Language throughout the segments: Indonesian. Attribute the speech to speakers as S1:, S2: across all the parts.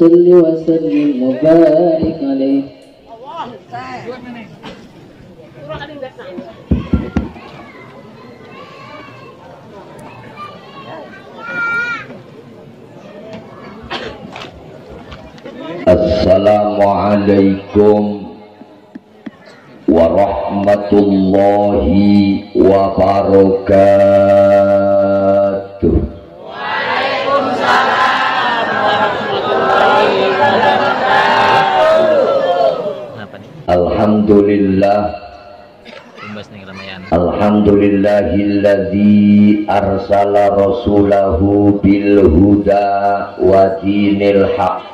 S1: وصل وسلم وبارك عليه.
S2: السلام عليكم ورحمة الله وبركاته. Alhamdulillah. Alhamdulillahilladzi arsala rasulahu bil huda wa dinil haq.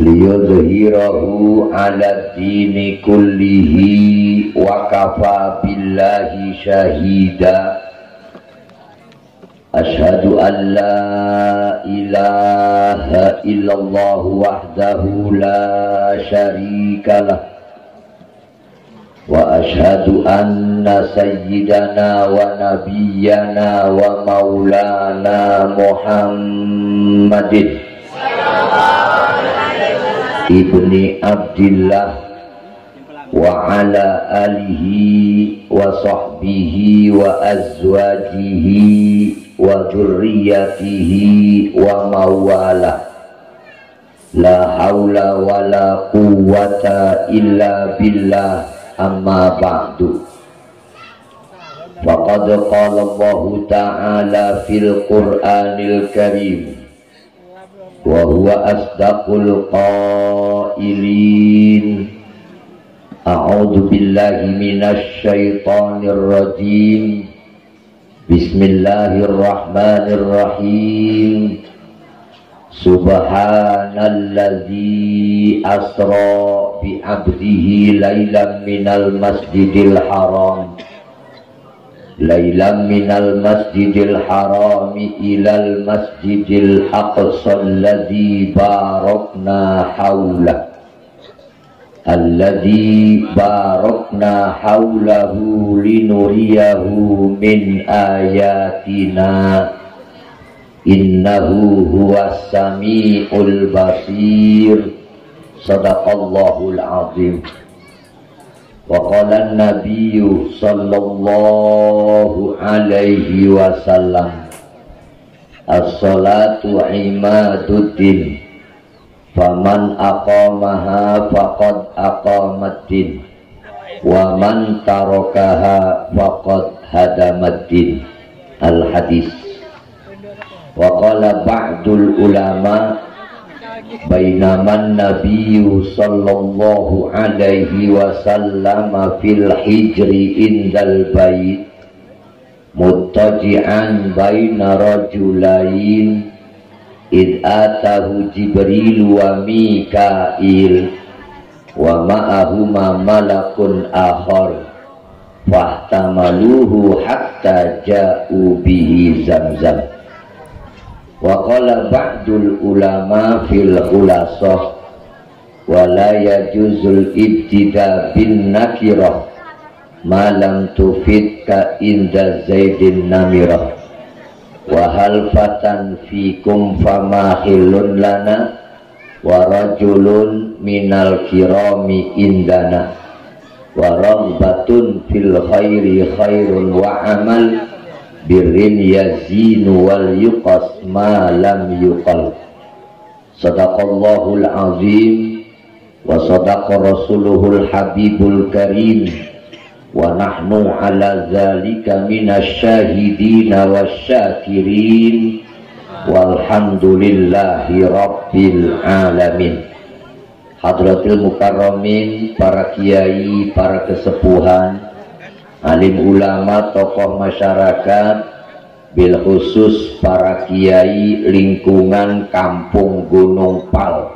S2: Liyudhhirahu ala dini kullihi wa kafa billahi syahida Ashhadu an la ilaha illallah wahdahu la syarika lah. Wa ashhadu anna sayyidana wa nabiyyana wa maulana Muhammadin. Ibni Abdillah wa ala alihi wa dzurriyyatihi wa mawala. La haula wala quwwata illa billah amma ba'du. Faqad qala Allah ta'ala fil qur'anil karim wa huwa asdaqul qailin. A'udzu billahi minasy syaithanir rajim بسم الله الرحمن الرحيم. سبحان الذي أسرى بعبده ليلا من المسجد الحرام. ليلا من المسجد الحرام إلى المسجد الأقصى الذي باركنا حوله. alladzi barakna haulahu linuriyahu min ayatina innahu huwa samiul basir sadaqallahul azim wa qala nabiyyu sallallahu alaihi wasallam as-salatu imaduddin Faman aqamaha faqad aqamat din wa man tarakaha faqad hadamaddin. Al hadis. Wa qala ba'dul ulama bainaman nabiyyu sallallahu alaihi wasallam fil hijri indal bait muttaji'an baina rajulain idatahu jibril wa mikail wa ma'ahuma malakun ahor fahtamaluhu hatta ja'u bihi zamzam wa qala ba'dul ulama fil khulasah wa la yajuzul ibtida bin nakirah malam tufidka inda zaidin namirah wa hal fatan fikum famahilun lana wa rajulun minal kirami indana. Wa ragbatun fil khairi khairun wa amal birrin yazinu wal yuqas ma lam yuqal. Sadaqallahul azim wa sadaqa rasuluhul habibul karim wa nahnu ala zalika minasy syahidina wasyakirin walhamdulillahi rabbil alamin. Hadratil Mukarramin, para kiai, para kesepuhan, alim ulama tokoh masyarakat bil khusus para kiai lingkungan kampung Gunung Pal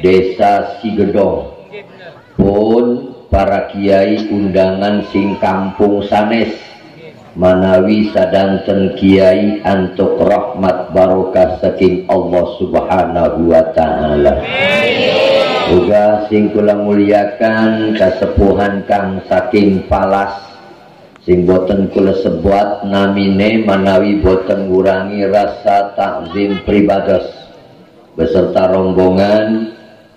S2: desa Sigedong. Pun para kiai undangan sing kampung sanes manawi sadanten kiai antuk rahmat barokah saking Allah subhanahu wa ta'ala. Juga sing kula muliakan kasepuhan kang saking palas sing boten kula sebuat namine manawi boten ngurangi rasa takzim pribados beserta rombongan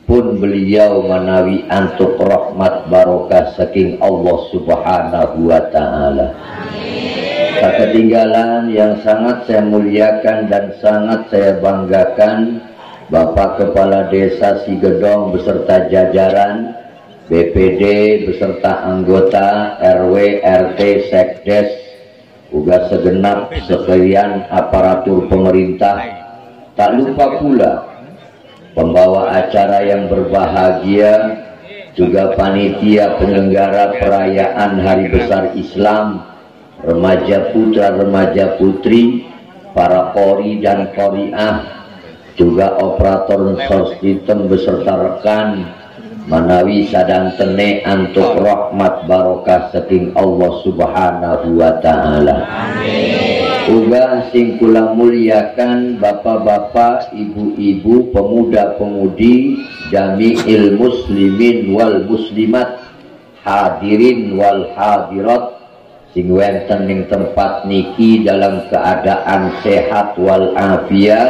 S2: pun beliau manawi antuk rahmat barokah saking Allah subhanahu wa ta'ala tak ketinggalan yang sangat saya muliakan dan sangat saya banggakan Bapak Kepala Desa Sigedong beserta jajaran BPD beserta anggota RW, RT, Sekdes, juga segenap sekalian aparatur pemerintah. Tak lupa pula pembawa acara yang berbahagia, juga panitia penyelenggara perayaan Hari Besar Islam, remaja putra, remaja putri, para kori dan koriah, juga operator system beserta rekan, manawi sadang tene antuk rahmat barokah saking Allah subhanahu wa ta'ala Uga sing kula muliakan bapak-bapak, ibu-ibu, pemuda-pemudi, jami'il muslimin wal muslimat, hadirin wal hadirat, sing wenten ning tempat niki dalam keadaan sehat wal afiat,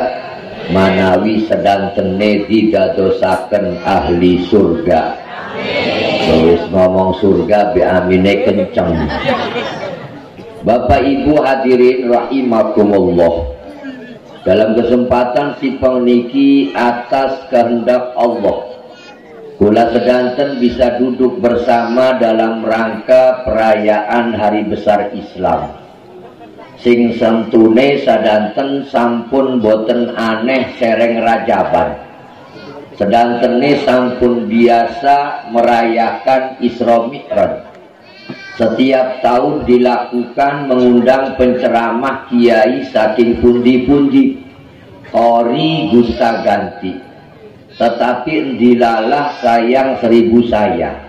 S2: manawi sedang tene didadosaken ahli surga. Terus ngomong surga bi amine kenceng Bapak Ibu hadirin rahimakumullah. Dalam kesempatan si pengniki atas kehendak Allah. Kula sedanten bisa duduk bersama dalam rangka perayaan Hari Besar Islam. Sing santune sadanten sampun boten aneh sereng rajaban. Sedantene sampun biasa merayakan Isra Mi'raj setiap tahun dilakukan mengundang penceramah kiai saking pundi-pundi ori gusta ganti tetapi dilalah sayang seribu sayang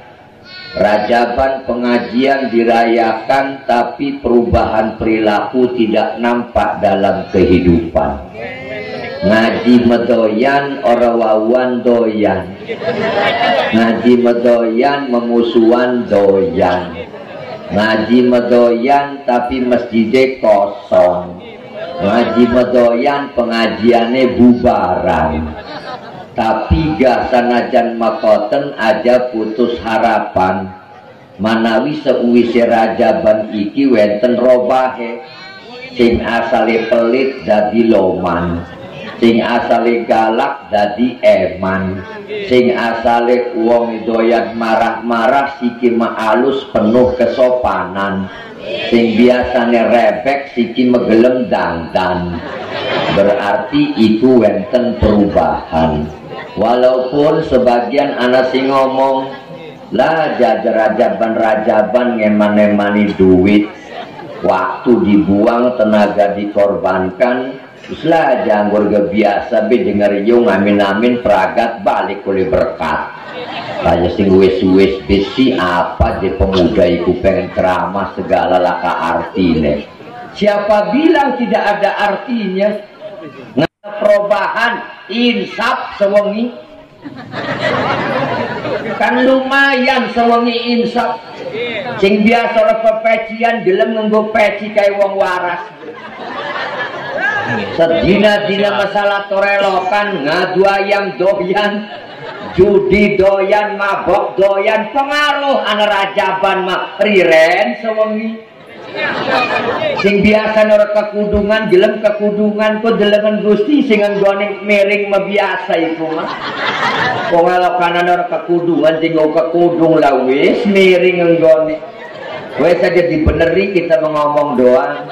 S2: Rajaban pengajian dirayakan tapi perubahan perilaku tidak nampak dalam kehidupan. Ngaji medoyan orang doyan. Ngaji medoyan memusuhan doyan. Ngaji medoyan tapi masjidnya kosong. Ngaji medoyan pengajiannya bubaran. Tapi gak sanajan makoten aja putus harapan. Manawi seuwisi rajaban iki wenten robahe. Sing asale pelit dadi loman sing asale galak dadi eman. Sing asale wong doyan marah-marah siki maalus penuh kesopanan. Sing biasanya rebek siki megelem dandan. Berarti itu wenten perubahan. Walaupun sebagian anak sing ngomong lah jajar rajaban rajaban ngeman-nemani duit. Waktu dibuang tenaga dikorbankan teruslah janggur biasa be dengar yung amin amin peragat balik oleh berkat. Tanya sing wis wis besi apa di pemuda iku pengen ceramah segala laka artinya siapa bilang tidak ada artinya? Perubahan insaf sewengi. Kan lumayan sewengi insaf sing biasa ora pepecian gelem nganggo peci kayak wong waras sedina-dina masalah torelokan ngadu ayam doyan judi doyan mabok doyan pengaruh anak rajaban mah. Riren sewengi. Sing biasa nor kekudungan jelem kekudungan kok delengan gusti sing nggone miring mah biasa iku mah. Kanan nor kekudungan sing kekudung lah wis miring nggone wes aja dibeneri kita ngomong doang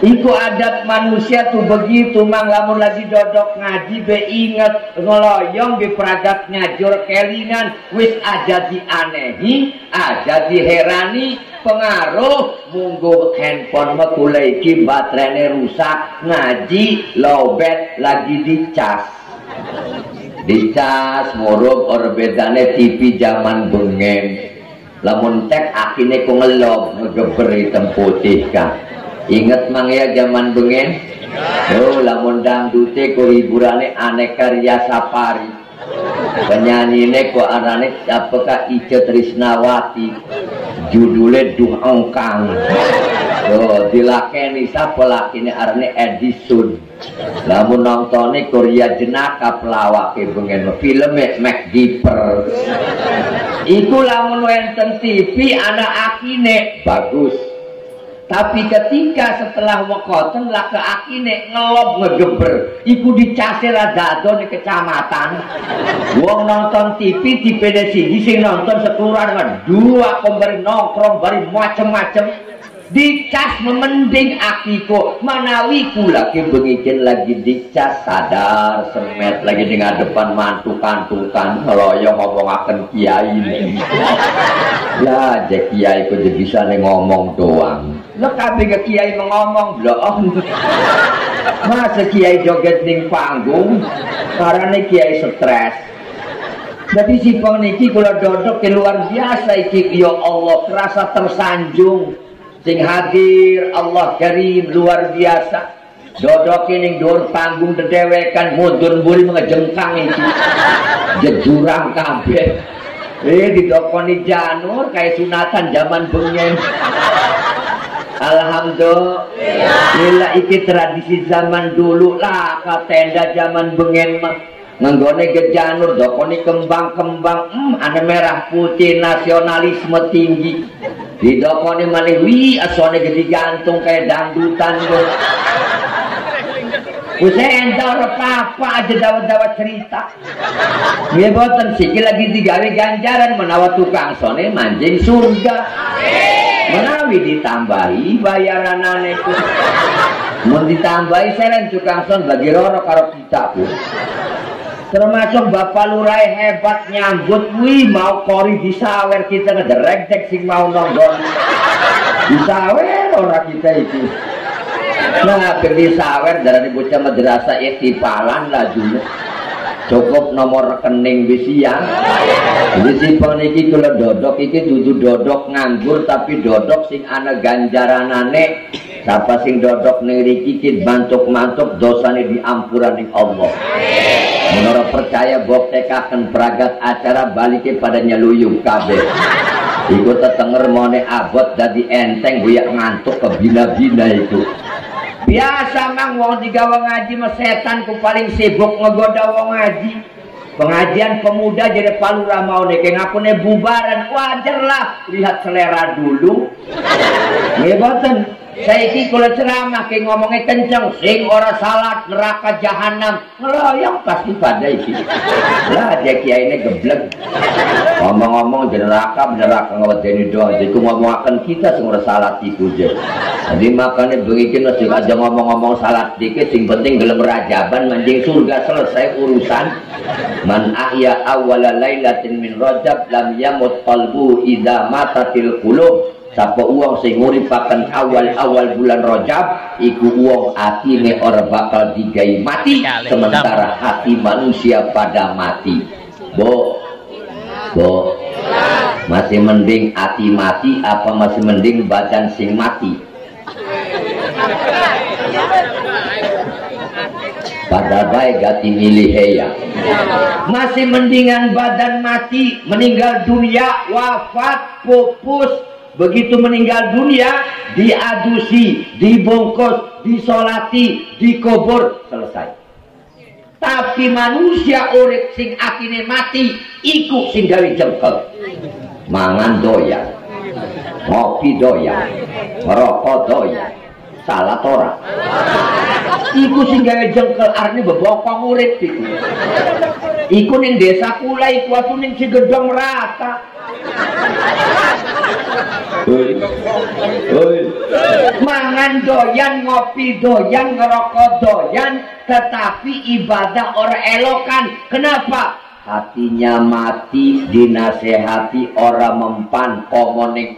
S2: Iku adat manusia tuh begitu mang. Lamun lagi dodok ngaji be inget ngeloyong be peragat ngajur kelingan. Wis aja dianehi aja diherani pengaruh. Munggu handphone iki baterainya rusak ngaji lobet lagi dicas. Dicas murup orbedane TV zaman bengen lamun tek akhirnya ku ngelob ngegeber hitam Ingat mang ya zaman bengen? Oh, lamun dangdute ko hiburane aneka ria Penyanyi ne ko arane apakah Ica Trisnawati. judulnya duh engkang Tuh, dilakeni sapa lakine arane Edison. Lamun nontone Korea jenaka pelawake bengen film Mac Gipper. Iku lamun wonten TV anak akine bagus. Tapi ketika setelah wekoten lah ke akine ngelob ngegeber, iku dicasir dado di kecamatan. Wong nonton TV di sing nonton sekelurahan dua pemberi nongkrong bari macem-macem. Dicas memending akiko manawi lagi bengikin lagi dicas sadar semet lagi dengan depan mantu kantukan ngeloyong ngomong akan kiai lah aja kiai kok bisa nih ngomong doang lo kabeh ke kiai ngomong belum masa kiai joget ning panggung? Karena kiai stres. Jadi si niki kalau dodok ke luar biasa iki. Ya Allah terasa tersanjung. Sing hadir Allah Karim luar biasa. Dodok ini dur panggung dedewekan mudun buri mengejengkang itu jejurang kabeh. Eh didokoni janur kayak sunatan zaman bengen Alhamdulillah. Iki tradisi zaman dulu lah ka tenda zaman bengen mah. Nganggone gejanur dokoni kembang-kembang hmm, ada merah putih nasionalisme tinggi. Didokoni maneh wi asone gede gantung kayak dangdutan gue Usai entar apa aja dawat-dawat cerita. Dia boten. Sikil lagi digawe ganjaran menawat tukang sone mancing surga. Menawi ditambahi bayaran aneh Mau ditambahi seren tukang son bagi roro karo kita pun termasuk Bapak Lurai hebat nyambut wih mau kori disawer kita ngederek dek sing mau nonggon disawer orang kita itu. Nah pergi sawer dari bocah madrasah ikhtifalan lah juga cukup nomor rekening bisian jadi si peniki kalau dodok iki dudu dodok nganggur tapi dodok sing ana ganjaranane. Siapa sing dodok ngeriki kit mantuk-mantuk dosane diampuran di Allah. Menurut percaya bok tekakan peragat acara baliknya pada nyeluyung kabeh. Ikut tetenger mone abot jadi enteng buyak ngantuk ke bina-bina itu biasa mang wong digawa ngaji mas setan ku paling sibuk ngegoda wong ngaji. Pengajian pemuda jadi palu ramau nih kayak ngaku nih bubaran. Wajar lah lihat selera dulu. Ngeboten saya ini kalau ceramah kayak ngomongnya kenceng. Sing ora salat neraka jahanam. Ngeloyong pasti pada itu lah dia kiai ini geblek. Ngomong-ngomong di neraka neraka ngewedeni doang jadi ngomong akan kita semua salat itu aja jadi makanya begitu nasi aja ngomong-ngomong salat dikit sing penting gelem rajaban manjing surga selesai urusan man ahya awwala lailatin min rajab lam yamut qalbu idza matatil qulub Sapa uang sing nguripaken awal-awal bulan Rajab iku uang atine ora bakal digai mati sementara hati manusia pada mati. Bo Bo masih mending hati mati apa masih mending badan sing mati? Pada baik gati milih ya. Masih mendingan badan mati meninggal dunia wafat pupus. Begitu meninggal dunia diadusi dibongkos disolati dikubur selesai. Tapi manusia urip sing akhirnya mati iku sing gawe jengkel mangan doyan ngopi doyan merokok doyan salah tora iku sing gawe jengkel arne bebokong urip iku? Iku ning desa kula iku atuh ning Cigedong rata. Mangan doyan ngopi doyan ngerokok doyan tetapi ibadah orang elokan. Kenapa hatinya mati dinasehati orang mempan komo ning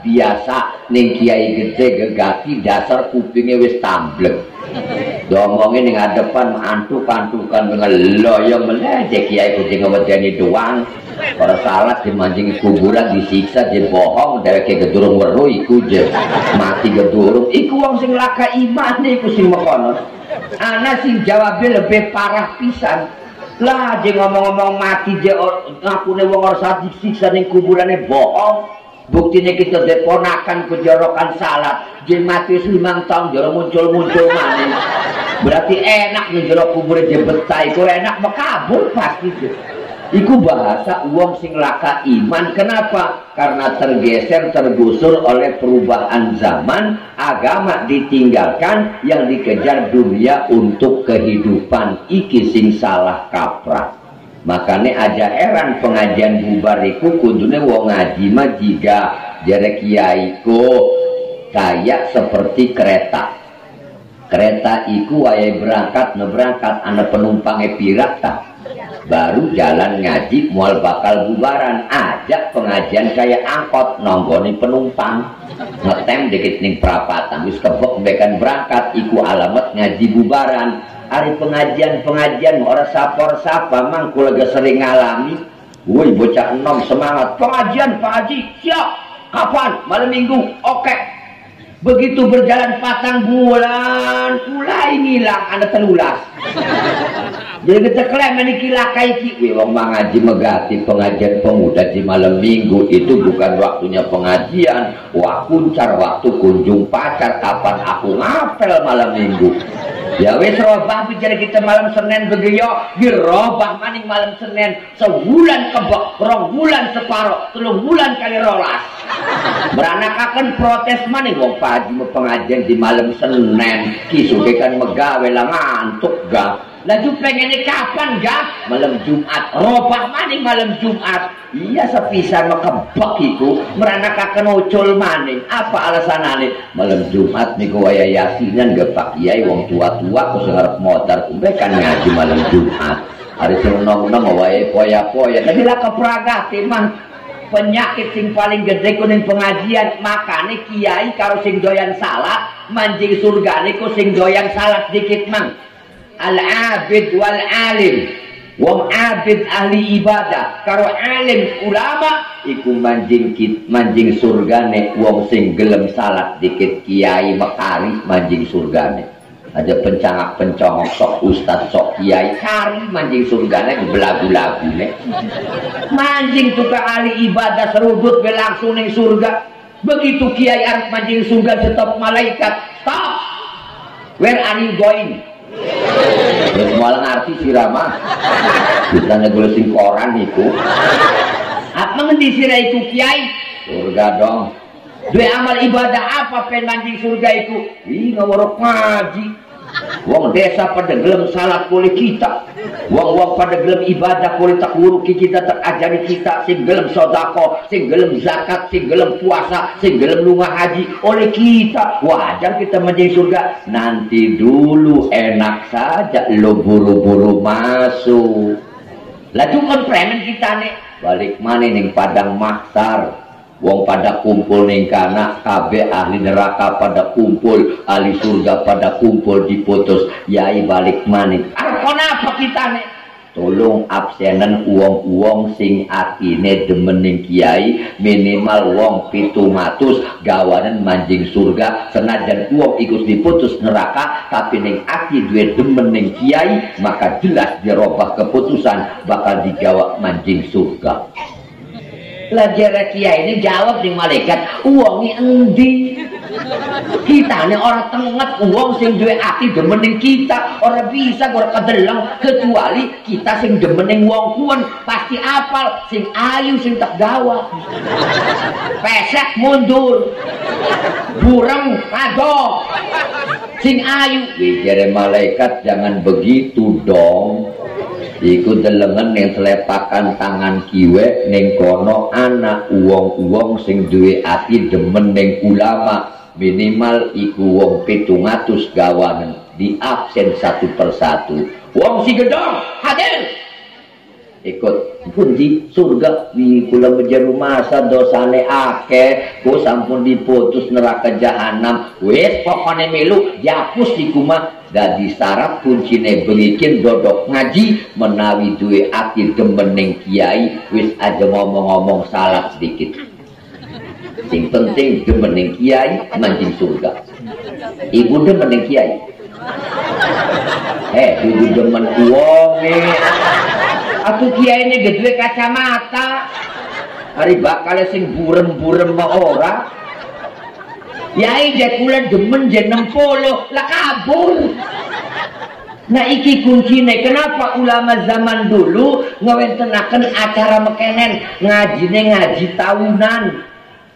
S2: biasa ning kiai gede gegati dasar kupingnya wis tamblek. Ngomongin ning depan antuk-antukan ngeloyo melejek kiai kucing ngewedeni doang. Para salat dimanjing kuburan disiksa di bohong dheweke gedurung weruh iku je. Mati gedurung iku wong sing laka iman iku sing mekono. Ana sing jawabe lebih parah pisan lah je ngomong-ngomong mati je ngakune wong ora disiksa ning kuburane bohong Buktinya kita deponakan kejorokan salat. Jadi mati limang tahun jero muncul-muncul mana. Berarti enak nih jero kubur dia betah. Iku enak makabur pasti tuh. Iku bahasa uang sing laka iman. Kenapa? Karena tergeser, tergusur oleh perubahan zaman, agama ditinggalkan, yang dikejar dunia untuk kehidupan. Iki sing salah kaprah. Makanya aja heran pengajian bubar iku kudune wong ngaji mah jika jare kiai ku kayak seperti kereta. Kereta iku wae berangkat neberangkat anak penumpangnya pirak tak baru jalan ngaji mual bakal bubaran. Ajak pengajian kayak angkot nonggoni penumpang. Ngetem dikit ning perapatan. Wis kebok bekan berangkat iku alamat ngaji bubaran. Hari pengajian-pengajian orang sapor sapa mang kulaga sering ngalami. Woi bocah enom semangat. Pengajian Pak Haji siap. Kapan? Malam minggu. Oke. Begitu berjalan patang bulan, mulai ngilang anda telulas. Jadi kita klaim ini kilakai ki. Wong mengaji megati pengajian pemuda di malam minggu itu bukan waktunya pengajian. Wah kuncar waktu kunjung pacar kapan aku ngapel malam minggu. Ya wis robah bicara kita malam Senin begiyo, dirobah maning malam Senin sebulan kebok, rong bulan separo, telung bulan kali rolas. Beranakakan protes maning wong paji pengajian di malam Senin, kisuke kan megawe lah ngantuk ga. Laju pengennya kapan ga? Malam Jumat, robah maning malam Jumat. Iya sepisan makebak iku meranakakan ucul maning. Apa alasan alasanane? Malam Jumat niku waya yasinan gepak kiai wong tua-tua ku sing arep motor kumbe kan ngaji malam Jumat. Hari sing nong-nong wae poya-poya. Dadi lah kepragate mang penyakit sing paling gede kuning pengajian makane kiai karo sing doyan salat manjing surga niku sing doyan salat dikit mang al abid wal alim wong abid ahli ibadah. Karo alim ulama iku manjing kit manjing surgane. Wong sing gelem salat dikit kiai mekari manjing surgane. Ada pencangak pencongok sok ustad sok kiai kari manjing surgane belagu-lagu ne manjing tukang ahli ibadah serudut be langsung ning surga. Begitu kiai arep manjing surga stop malaikat. Stop. Where are you going malah ngerti sirama. Bisa sing koran itu. Apa ngendi sira iku kiai? Surga dong. Dua amal ibadah apa pen mancing surga itu? Ih ngawuruk ngaji. Wong desa pada gelem salat boleh kita. Wong-wong pada gelem ibadah boleh tak wuruki kita tak ajari kita sing gelem sodako, sing gelem zakat, sing gelem puasa, sing gelem lunga haji oleh kita. Wajar kita menjadi surga. Nanti dulu enak saja lo buru-buru masuk. Lah kan premen kita nih balik mana nih padang mahsar Wong pada kumpul ning kana kabeh ahli neraka pada kumpul ahli surga pada kumpul diputus yai balik manik arep apa kita nih tolong absenen uang-uang sing atine demening kiai minimal wong pitu matus gawanan manjing surga senajan uang ikut diputus neraka tapi ning aki duwe demening kiai maka jelas dirobah keputusan bakal digawa manjing surga Lajar kiai ini jawab di malaikat, uangnya endi? Kita ini orang tenget uang sing duwe ati demening kita, orang bisa ora kedelang kecuali kita sing demening wong kuwen pasti apal sing ayu sing tak gawa. Pesek mundur. Bureng kado. Sing ayu. Bijare malaikat jangan begitu dong iku delengen yang telepakan tangan kiwe ning kono anak uang-uang sing duwe ati demen ning ulama. Minimal iku wong pitungatus gawanan di absen satu persatu. Wong si gedong hadir! Ikut pun di surga di kula menjeru masa dosane ake ku sampun diputus neraka jahanam. Wes pokoknya milu dihapus di kumah dadi syarat kuncine belikin dodok ngaji menawi duwe ati demening kiai. Wis aja ngomong-ngomong salah sedikit. Sing penting demening kiai mancing surga. Ibu demening kiai? Eh ibu demen uang nih aku kiai ini gede kacamata. Hari bakal sing burem-burem ma ora? Yai je kula demen je 60 lah kabur. Nah iki kuncine. Kenapa ulama zaman dulu ngewentenaken acara mekenen? Ngajine ngaji tahunan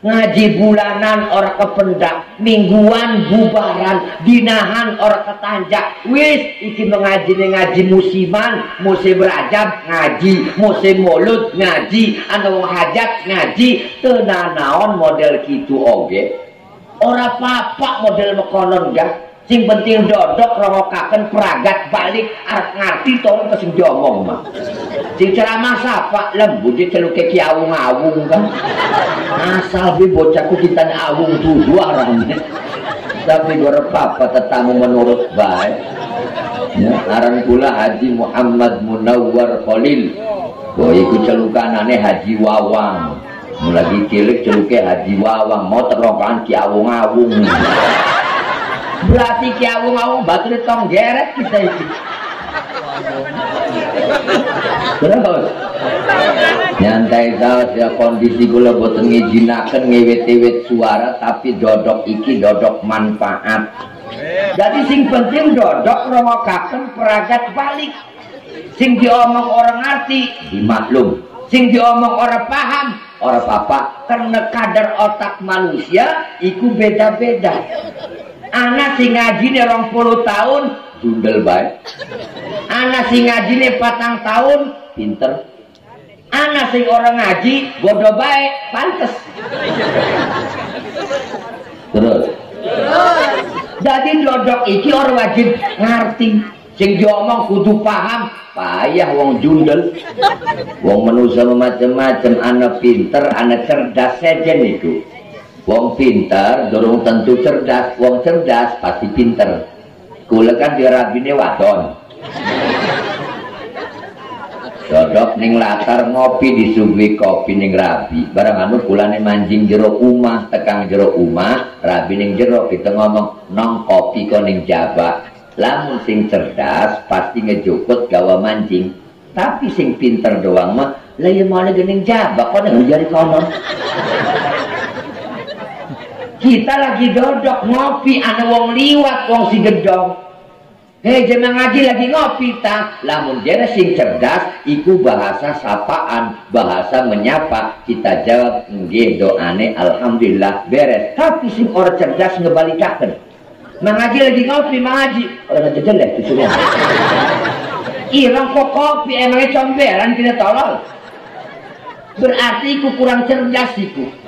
S2: ngaji bulanan orang kependak mingguan bubaran dinahan orang ketanjak. Wis iki mengaji ngaji musiman musim rajab ngaji musim mulut ngaji anu hajat ngaji. Tenanaon model gitu oge. Orang papa model mekonon gak sing penting dodok rongokaken peragat balik arep ngerti tolong ke sing diomong mah ceramah sapa lembu di celuke ki awung-awung kan asal bi bocahku kita awung tuh arane. Tapi gue apa tetamu menurut baik ya aran pula Haji Muhammad Munawwar Khalil. Boy iku celukanane Haji Wawang. Lagi cilik celuke Haji Wawang mau terokan ki awung-awung. Berarti ki awung-awung batu tong geret kita itu terus nyantai saus ya kondisi kula boten ngijinaken ngewet-ewet suara tapi dodok iki dodok manfaat. Jadi sing penting dodok rongokaken peragat balik. Sing diomong orang ngerti dimaklum. Sing diomong orang paham orang apa karena kadar otak manusia iku beda-beda anak sing ngaji nih rong puluh tahun jundel baik. anak sing ngaji nih patang tahun pinter. anak sing orang ngaji bodoh baik pantes. Terus? Jadi dodok iki orang wajib ngerti. Sing diomong kudu paham payah wong jundel. Wong manusia macam-macam anak pinter anak cerdas saja itu Wong pinter dorong tentu cerdas, wong cerdas pasti pinter. Kula kan dirabine wadon. Dodok ning latar ngopi disuguhi kopi ning rabi. Barang anu kulane manjing jero umah, tekang jero umah, rabi ning jero kita ngomong nong kopi ko ning jaba. Lamun sing cerdas pasti ngejukut gawa mancing. Tapi sing pinter doang mah, lah ya mau gening jaba kok nang jari kono kita lagi dodok ngopi ana wong liwat wong si gedong. Hei jemaah ngaji lagi ngopi ta. Lamun dia sing cerdas iku bahasa sapaan bahasa menyapa. Kita jawab nggih doane alhamdulillah beres. Tapi sing orang cerdas ngebalikaken. Mengaji lagi ngopi mengaji orang aja jelek disuruh irang kok kopi emangnya comberan kita tolol. Berarti iku kurang cerdas iku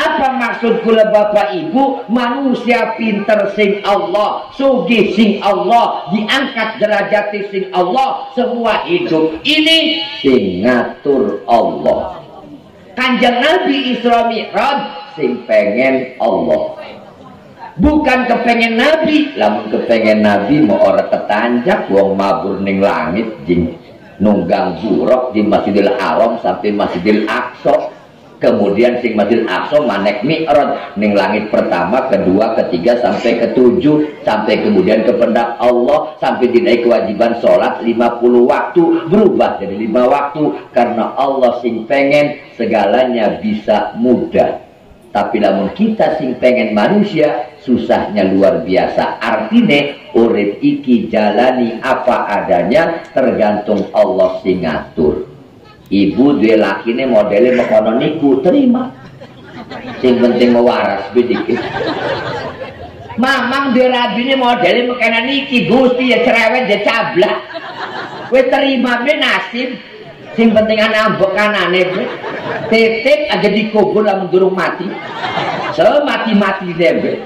S2: apa maksud kula bapak ibu? Manusia pinter sing Allah sugi sing Allah diangkat derajat sing Allah semua hidup ini sing ngatur Allah. Kanjeng Nabi Isra Mi'raj sing pengen Allah. Bukan kepengen Nabi lamun kepengen Nabi mau orang ketanjak wong mabur ning langit jing nunggang buruk di Masjidil Haram sampai Masjidil Aqsa kemudian sing Masjid Aqsa manek mi'raj. Ning langit pertama, kedua, ketiga sampai ketujuh. Sampai kemudian ke pendak Allah. Sampai dinaik kewajiban sholat 50 waktu. Berubah jadi lima waktu. Karena Allah sing pengen segalanya bisa mudah. Tapi namun kita sing pengen manusia susahnya luar biasa. Artinya urip iki jalani apa adanya tergantung Allah sing ngatur ibu dua laki ini modelnya mekono niku terima. Sing penting mewaras sedikit mamang rabi ini modelnya mekana niki gusti ya cerewet ya cablak. Gue terima be nasib. Sing penting anak ambek kanane be titip aja dikubur lamun durung mati. So mati-mati deh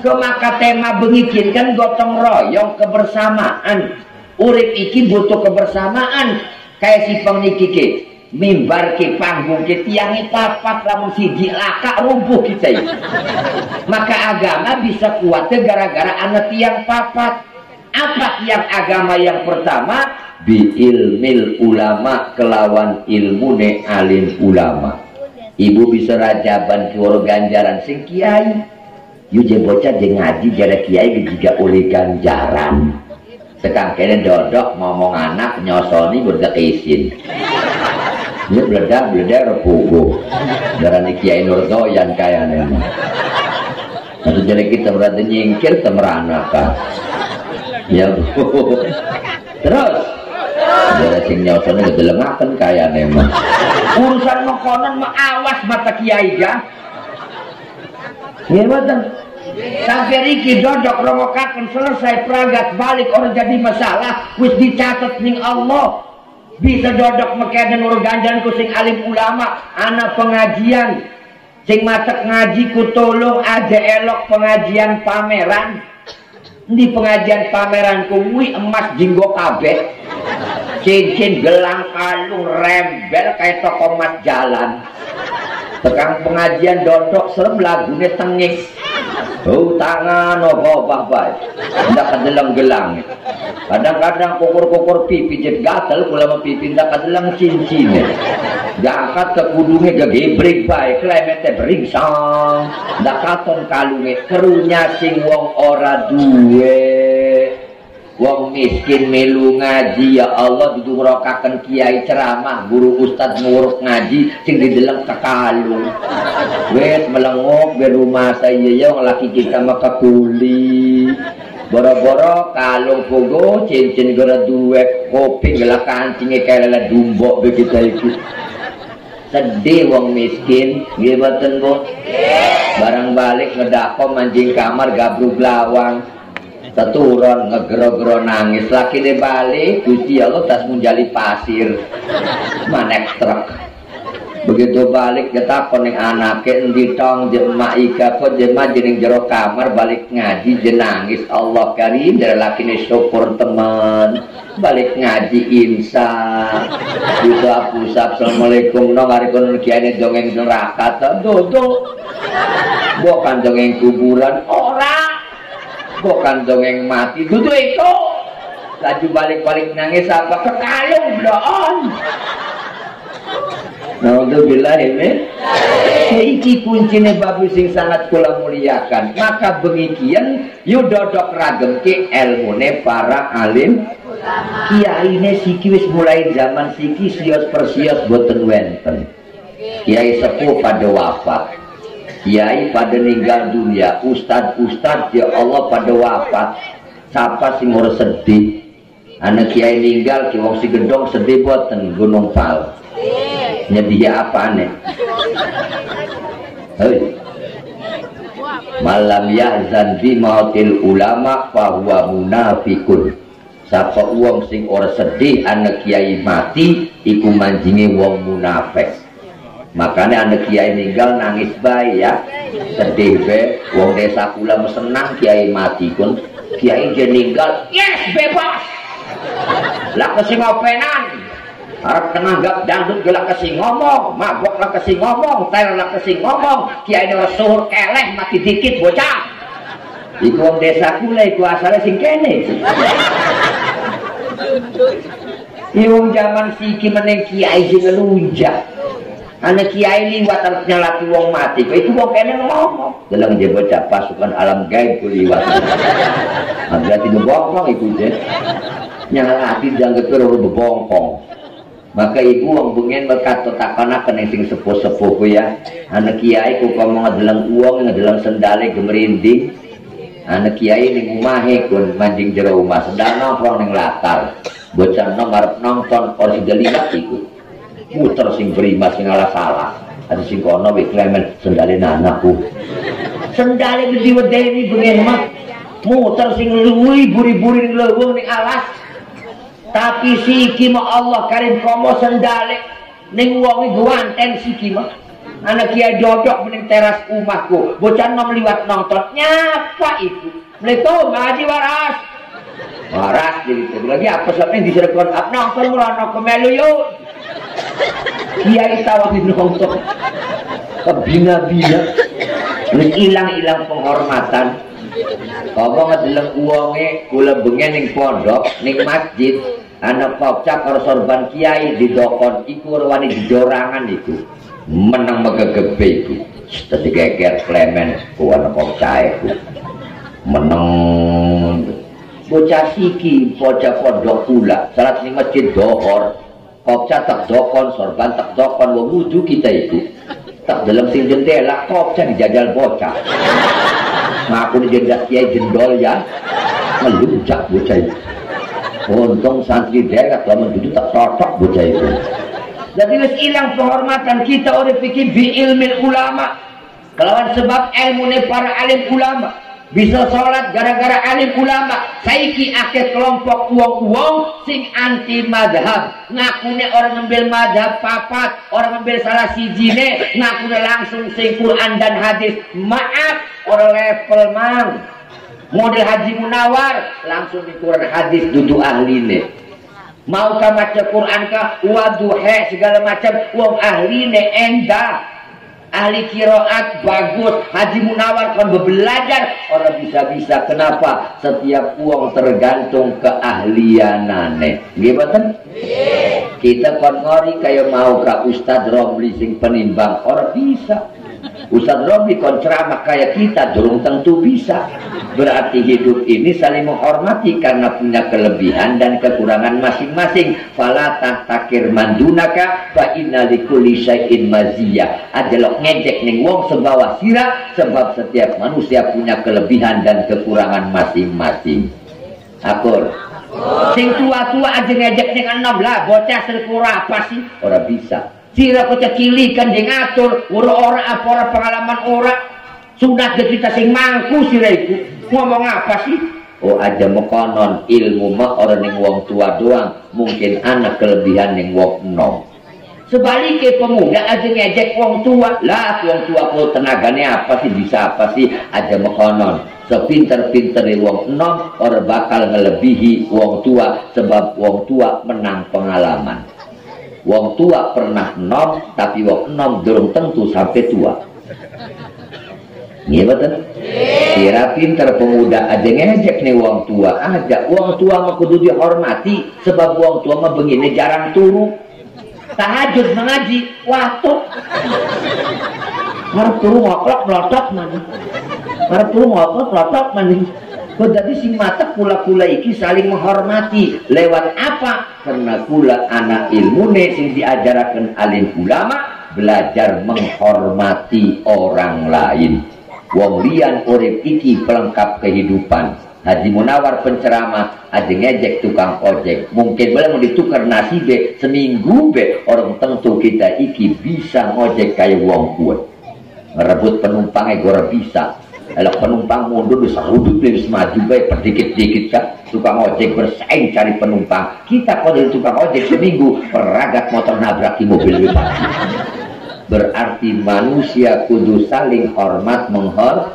S2: ke maka tema bengikin gotong royong kebersamaan. Urip iki butuh kebersamaan kayak si pengniki ke mimbar ke panggung ke tiangnya papat lamun siji laka rumpuh kita ini. maka agama bisa kuatnya gara-gara anak tiang papat apa tiang agama yang pertama? Bi ilmil ulama kelawan ilmu ne alim ulama. Ibu bisa rajaban kiwaro ganjaran sing kiai. Yu bocah je ngaji kiai juga oleh ganjaran sekang kene dodok ngomong anak nyosoni berdak izin Ya bledak bledak repugu. Darani Kiai Nur doyan kayane. Nanti jadi kita berarti nyingkir temerana kan. Ya Bu. Terus Dari sing nyosone ngedelengaken kayane mah. Urusan makanan mah awas mata kiai ya. Iya betul. Sampai Riki dodok romokakan selesai peragat balik orang jadi masalah. Wis dicatat ning Allah. Bisa dodok mekaden urut ganjan sing alim ulama anak pengajian. Sing matek ngaji ku tolong aja elok pengajian pameran. Di pengajian pameran kuwi emas jinggo kabeh. Cincin gelang kalung rembel kayak toko emas jalan tekan pengajian dodok serem lagune tengik Oh tangan oh bapak Tidak kedelang gelang. Kadang-kadang kukur-kukur pipi Jadi gatel kula pipi Tidak kedelang cincin Diangkat ke kudungnya gegebrik baik Klemete beringsang. Tidak katon kalungnya Kerunya sing wong ora duwe miskin melu ngaji ya Allah didumrokaken kiai ceramah guru ustad nguruk ngaji sing dideleng kekalung wes melengok di rumah saya ya laki kita maka kuli. Boro-boro kalung pogo cincin gara duwe kopi gela kancingnya kayak lele dumbok begitu itu. Sedih wong miskin gimana bu? Barang balik ngedako mancing kamar gabruk lawang teturun ngegero-gero nangis. Laki di balik Gusti Allah tas menjali pasir. Manek truk. Begitu balik kita koning anak endi tong jemak ika pun jemak jening jero kamar balik ngaji jenangis Allah karim dari laki ini syukur teman. Balik ngaji insya. Bisa pusat assalamualaikum. No hari konon kiai dongeng neraka. Dodo bukan dongeng kuburan. Orang bukan dongeng mati? Duduk itu. Laju balik-balik nangis apa? Kekalung doon Naudzubillah ini. Iki kuncinya babu sing sangat kula muliakan. Maka begikian Yudodok ragem ke ilmune para alim. Kiai ini siki wis mulai zaman siki sios persios boten wenten. Kiai sepuh pada wafat Kiai pada meninggal dunia, ustad-ustad ya Allah pada wafat. Siapa sing ora sedih? Anak kiai meninggal, ki wong si gedong sedih boten Gunung Pal. Nyedia apa aneh? Hei. Malam yahzan bi mautil ulama fahuwa munafikun. Sapa uang sing ora sedih anak kiai mati iku manjinge wong munafik makanya anak kiai meninggal nangis bayi ya. Sedih be. Wong desa kula senang kiai mati pun. Kiai je meninggal yes bebas lah kesing ngopenan harap tenanggap dangdut gelak kesing ngomong mabok lah kesing ngomong ter lah kesing ngomong kiai ini suhur keleh mati dikit bocah. Iku wong desa kula iku asalnya sing kene. Iwong zaman siki meneng kiai sing ngelunjak anak kiai liwat anaknya laki wong mati. Itu wong kene ngomong. Dalam dia baca pasukan alam gaib ku liwat. Berarti bebongkong itu je nyalati dan ketur bebongkong maka ibu wong bengen berkata takana kena sing sepuh-sepuh ya. Anak kiai ku ngomong adalah uang adalah sendale gemerinding. Anak kiai ning umahe kun manjing jero omah sedang nongkrong ning latar. Bocah nong nonton orang liwat ikut muter sing berimas sing ala salah. Ada sing kono wis klemen sendale anakku sendale gede wedeni bengen mat muter sing luwi buri-buri ning leweng ning alas. Tapi siki mah Allah karim komo sendale. Ning wong guanten siki mah. Anak kiai dodok mending teras umahku. Bocah nom liwat nonton. Nyapa itu? Meleto ngaji waras. Waras jadi lagi apa sampai diserahkan? Apa nonton mulai kemelu yuk Kiai tawahin nonton kebina-bina hilang-hilang penghormatan. Ngomong adalah uangnya kula bengen ning pondok ning masjid. Anak pokcak karo sorban kiai di dokon iku di dorangan iku menang megegebe iku. Dadi geger klemen ku anak pokcak iku. Menang bocah siki bocah pondok pula salat ning masjid dohor kopca tak dokon sorban tak dokon wong kita itu. Tak dalam sing jendela kopca dijajal bocah. Ngaku di jendela kiai jendol ya. Melunjak bocah itu. Untung santri daerah lama duduk tak cocok bocah itu. Jadi wis hilang penghormatan kita oleh fikir bi ilmi ulama. Kelawan sebab ilmu para alim ulama bisa sholat gara-gara alim ulama. Saiki akhir kelompok uang-uang sing anti madhab ngakune orang ngambil madhab papat orang ngambil salah si jine ngakune langsung sing Quran dan hadis. Maaf orang level mang. Model haji munawar langsung di Quran hadis duduk ahli nih mau maca Quran kah? Waduhe segala macam. Uang ahli nih endah ahli kiroat bagus. Haji munawar kan belajar orang bisa-bisa kenapa? Setiap uang tergantung keahlianane. Gimana kita kon ngori kayak mau ke Ustadz Romli sing penimbang orang bisa Ustadz Robi kon ceramah kayak kita durung tentu bisa. Berarti hidup ini saling menghormati karena punya kelebihan dan kekurangan masing-masing. Falatah takir mandunaka fa inna likulli syai'in maziyah. Ajelok ngejek ning wong sebawa sirah sebab setiap manusia punya kelebihan dan kekurangan masing-masing. Akur. Sing tua-tua aja ngejek ning enom lah, bocah serpura apa sih? Orang bisa. Sira kota cilikan dia ngatur, ora ora apa ora pengalaman ora. Sudah kita sing mangku sira iku. Ngomong apa sih? Oh aja mekonon ilmu mah orang yang wong tua doang, mungkin anak kelebihan yang wong enom. Sebaliknya pemuda aja ngejek wong tua, lah wong tua kalau tenaganya apa sih bisa apa sih aja mekonon. Sepinter-pinter wong enom orang bakal ngelebihi wong tua sebab wong tua menang pengalaman. Wong tua pernah nom, tapi wong nom durung tentu sampai tua. Iya betul? Kira pinter pemuda aja ngejek nih wong tua aja. Wong tua mah kudu dihormati sebab wong tua mah begini jarang turu. Tahajud mengaji waktu. Harap turu ngoklok melotot mana. Harap turu ngoklok melotot mana. Jadi sing mata pula-pula iki saling menghormati lewat apa? Karena pula anak ilmu sing diajarakan alim ulama belajar menghormati orang lain. Wong lian urip iki pelengkap kehidupan. Haji Munawar penceramah aja ngejek tukang ojek mungkin boleh mau ditukar nasi be seminggu be orang tentu kita iki bisa ngojek kayak wong kuat ngerebut penumpangnya gue bisa kalau penumpang mundur bisa rudut bisa maju baik berdikit-dikit kan? Tukang ojek bersaing cari penumpang. Kita kalau dari tukang ojek seminggu peragat motor nabrak di mobil kita berarti manusia kudu saling hormat menghor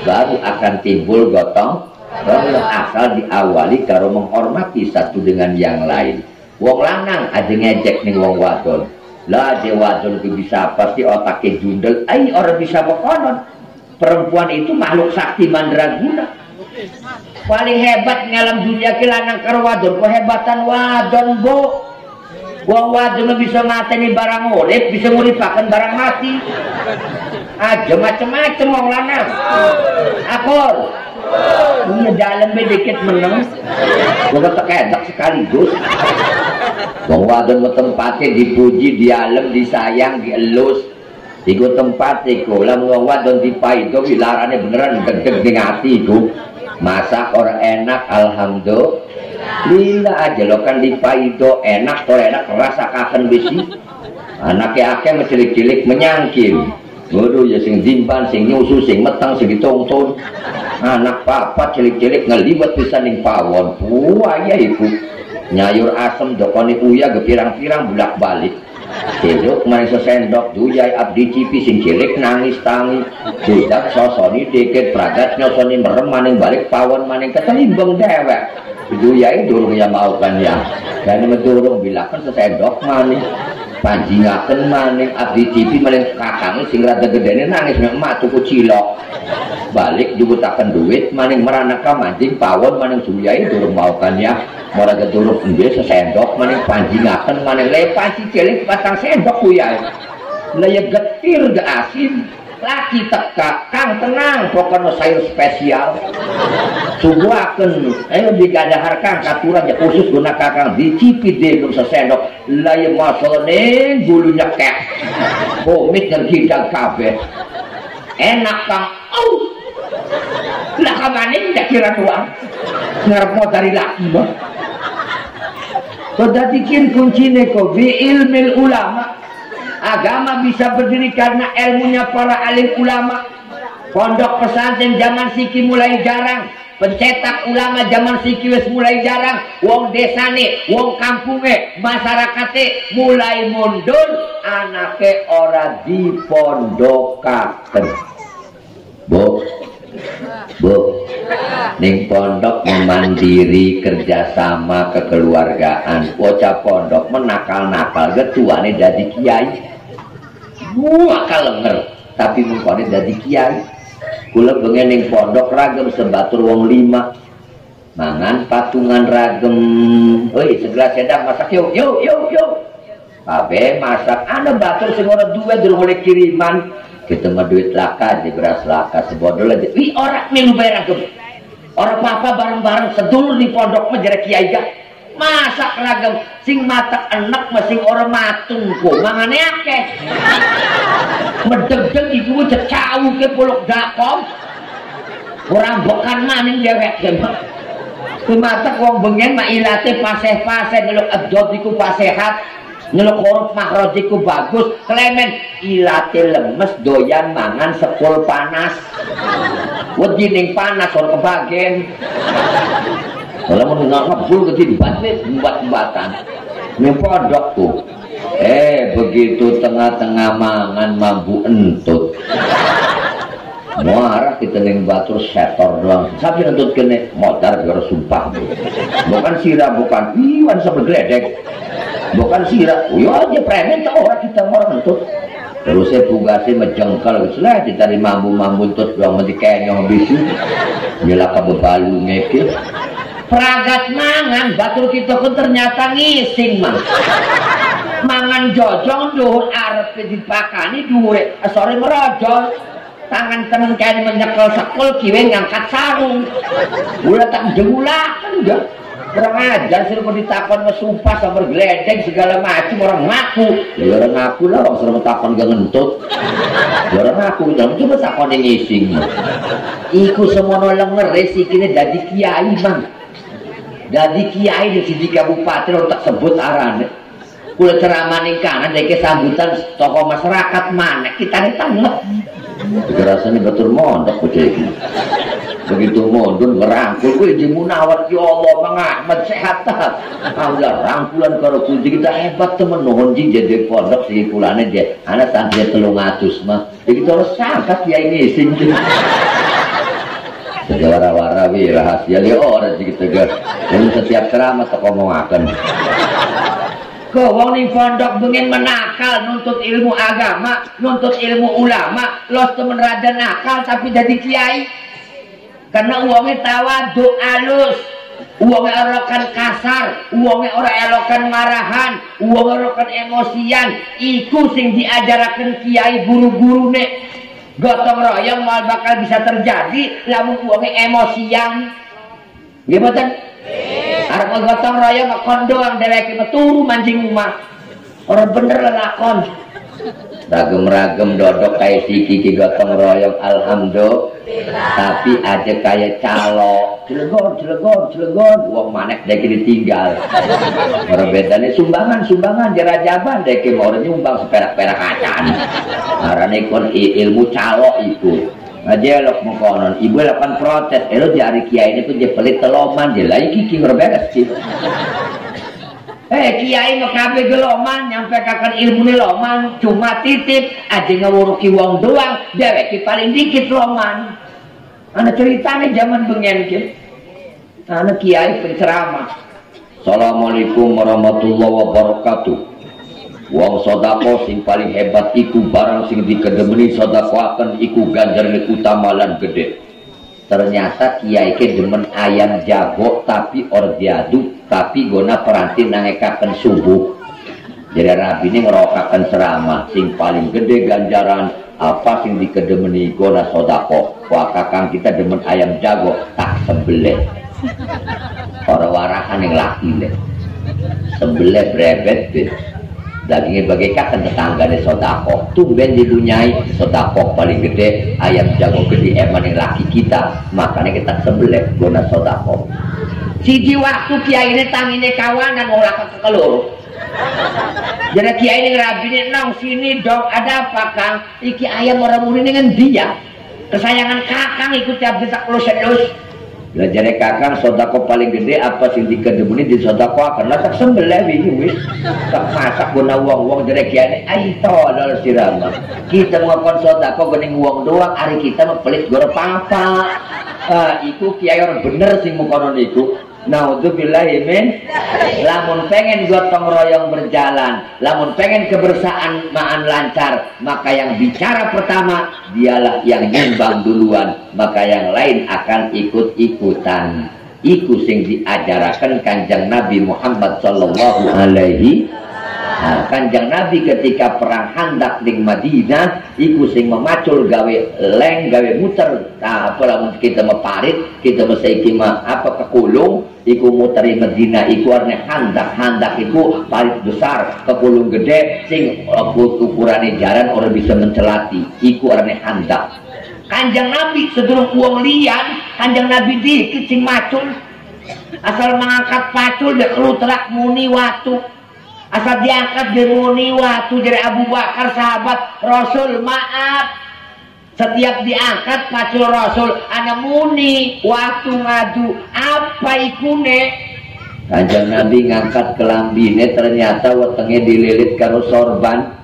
S2: baru akan timbul gotong kalau asal diawali kalau menghormati satu dengan yang lain. Wong lanang aja ngejek nih wong wadon. Lah dia wadon bisa pasti otaknya jundel. Ay orang bisa bekonon perempuan itu makhluk sakti mandraguna paling hebat ngalam dunia ke lanang karo wadon kehebatan wadon bu Wong wadon bisa mateni barang urip, bisa nguripakan barang mati. Aja macem-macem wong lanang. Akur. Iya dalam dikit meneng. Gua tekedak sekaligus. Wong wadon tempatnya dipuji, dialem, disayang, dielus, Iku tempat iku lam wadon dipaido wilarane beneran deg-deg ning ati iku. Masak orang enak alhamdulillah. Aja lo kan dipaido enak to enak rasakaken besi. Anaknya akeh cilik-cilik menyangkil. Waduh ya sing dimban, sing nyusu, sing metang, sing ditongton. Anak papa cilik-cilik ngelibet bisa ning pawon. Buaya iku. Nyayur asem dokoni uya gepirang-pirang bulak-balik. Ciluk main sesendok duyai abdi cipi sing cilik nangis tangi. Dudak sosoni dikit pragat nyosoni merem maning balik pawon maning ketelimbang dewek. Duyai durung ya mau kan ya. Dan durung bilakan sesendok maning panjingaken maning abdi cipi maning kakang sing rada gedene nangis nek emak tuku cilok balik dibutakan duit maning meranaka mancing pawon maning duyai durung mau kan ya Mora geduruk dia sesendok maning panjingaken maning le panci cilik sendok ku ya. Lah ya getir ge asin. Laki teka kang tenang pokoknya sayur spesial. Suguhaken ayo digadahar kang katuran ya khusus guna kakang. Dicipi belum sesendok lain masalah nih bulu nyekek. Komit ngergidang kabeh. Enak kang. Oh lah kamane tidak kira doang. Ngarep mau dari laki mah Kodatikin kuncinya kok bi ilmil ulama agama bisa berdiri karena ilmunya para alim ulama. Pondok pesantren zaman siki mulai jarang. Pencetak ulama zaman siki wis mulai jarang. Wong desane wong kampunge masyarakate mulai mundur anake ora dipondokaken Bu. Bu. Ning pondok mandiri kerjasama kekeluargaan. Bocah pondok menakal-nakal ketuane jadi kiai Wah lenger tapi mengkone jadi kiai. Kula bengen ning pondok ragam sebatur wong lima. Mangan patungan ragam woi segelas sedang masak. Yuk yuk yuk yuk Abe masak. Ana batur sing ora durung oleh kiriman. Kita mah duit laka di beras laka sebodol aja. Wih orang melu bayar ragam orang papa bareng-bareng sedulur di pondok mah kiai gak masak ragam sing matak enak masing orang matung ko mangane akeh. Medeg-deg iku cecau ke puluk dakom orang bukan maning dewek gemak matak wong bengen mak ilate paseh-paseh ngeluk edot iku pasehat ngeluk huruf makrojiku bagus. Klemen ilate lemes doyan mangan sepul panas. Wedi ning panas orang kebagian. Kalau ngebul ke sini. Bantet buat buatan ini pondok tuh. Eh begitu tengah-tengah mangan mampu entut. Muara kita ning batur setor doang. Sampai entut kene motor biar sumpah bukan sirah bukan. Iwan sampai geledek. Bukan sirah. Yo aja premen tak orang kita mau ngentut terus saya tugasnya menjengkal gitu lah ditarik mambu-mambu terus doang mesti kenyong bisu nyelaka bebalu ngeke peragat mangan batur kita pun ternyata ngising man mangan jojong duhur arep dipakani duhur sore merojol tangan temen kayak menyekel sekul kiwe ngangkat sarung. Udah tak jemula kan udah kurang ajar sih ditakon sumpah sama geledek segala macam orang ngaku. Ya orang ngaku lah orang suruh takon gak ngentut. Ya orang ngaku jangan coba takon yang ngising. Iku semua lenger resikine jadi kiai bang jadi kiai di sini kabupaten untuk sebut aran kula ceramah ning kanan deke sambutan tokoh masyarakat mana? Kita di tengah rasanya betul mondok bocah begitu mundur ngerangkul gue di munawat ya Allah Mang Ahmad sehat alhamdulillah rangkulan karo kunci kita hebat temen. Nuhun ji jadi pondok si kulane dia. Santri telung atus mah begitu harus sangkat ini sing segala-wara wi rahasia dia orang sih gak dan setiap ceramah tak akan Kau wong ning pondok bengen menakal nuntut ilmu agama, nuntut ilmu ulama, los temen rada nakal tapi jadi kiai. Karena uangnya tawadu alus. Uangnya elokan kasar uangnya orang elokan marahan uangnya elokan emosian. Iku sing diajarakan kiai guru-guru nek gotong royong mal bakal bisa terjadi lamun uangnya emosian gimana Arep gotong royong kon doang dheweke turu mancing rumah. Orang bener lelakon ragem-ragem dodok kayak si kiki gotong royong alhamdulillah. Tapi aja kayak calo cilegon cilegon cilegon uang manek dek ditinggal orang bedanya sumbangan sumbangan. Jerajaban dek orang nyumbang seperak-perak kacan karena kon ilmu calo itu. Aja lo mengkonon ibu lakukan protes. Eh lo jari kiai ini tuh dia pelit teloman. Lagi kiki ngerberes sih Eh kiai mah kabeh geloman nyampe kakan ilmu nih loman cuma titip aja ngawuruki wong doang dhewek paling dikit loman. Ana ceritanya zaman bengen ki. Ana kiai penceramah. Assalamualaikum warahmatullahi wabarakatuh. Wong sodako sing paling hebat iku barang sing dikedemeni sodako akan iku ganjar utama lan gede ternyata kiai ke demen ayam jago tapi ordiadu tapi guna peranti nangekaken subuh. Jadi rabi ini ngerokakan serama sing paling gede ganjaran apa sing dikedemeni gona sodako. Wah kakang kita demen ayam jago tak sembelih orang warahan yang laki le. Sembelih brebet be dagingnya bagaikan tetangga di sodako tumben dibunyai sodako paling gede ayam jago gede eman yang laki kita makanya kita sembelih gona sodako Siji waktu kiai ini tangine kawanan mau lakak ke keluru jadi kiai ini ngerabini nong sini dong ada apa kang? Iki ayam orang muni dengan dia. Kesayangan kakang ikut tiap desak lu sedus. Lah jadi kakang sodako paling gede apa sih di kedemuni di sodako akan lah tak sembelih wingi wis. Tak masak guna uang-uang jadi kiai ini ai tolol sirama. Kita ngakon sodako gening uang doang hari kita mau pelit gore papa. Ah, iku kiai bener sih mukonon iku. Naudzubillahi min Lamun pengen gotong royong berjalan Lamun pengen kebersamaan maan lancar Maka yang bicara pertama Dialah yang nyumbang duluan Maka yang lain akan ikut-ikutan. Iku sing diajarakan kanjeng Nabi Muhammad Sallallahu Alaihi Nah, kanjeng Nabi ketika perang handak di Madinah iku sing memacul gawe leng gawe muter. Nah, apa lamun kita meparit kita mesaiki apa kekulung iku muteri Madinah iku arne handak handak iku parit besar kekulung gede sing uh, ukurannya jaran orang bisa mencelati. Iku arne handak. Kanjeng Nabi sedurung uang lian kanjeng Nabi dikit sing macul. Asal mengangkat pacul dia keluterak muni waktu asal diangkat demoni waktu dari Abu Bakar sahabat Rasul maaf. Setiap diangkat pacul Rasul anak muni waktu ngadu apa ikune? Kanjeng Nabi ngangkat kelambine ternyata wetenge dililit karo sorban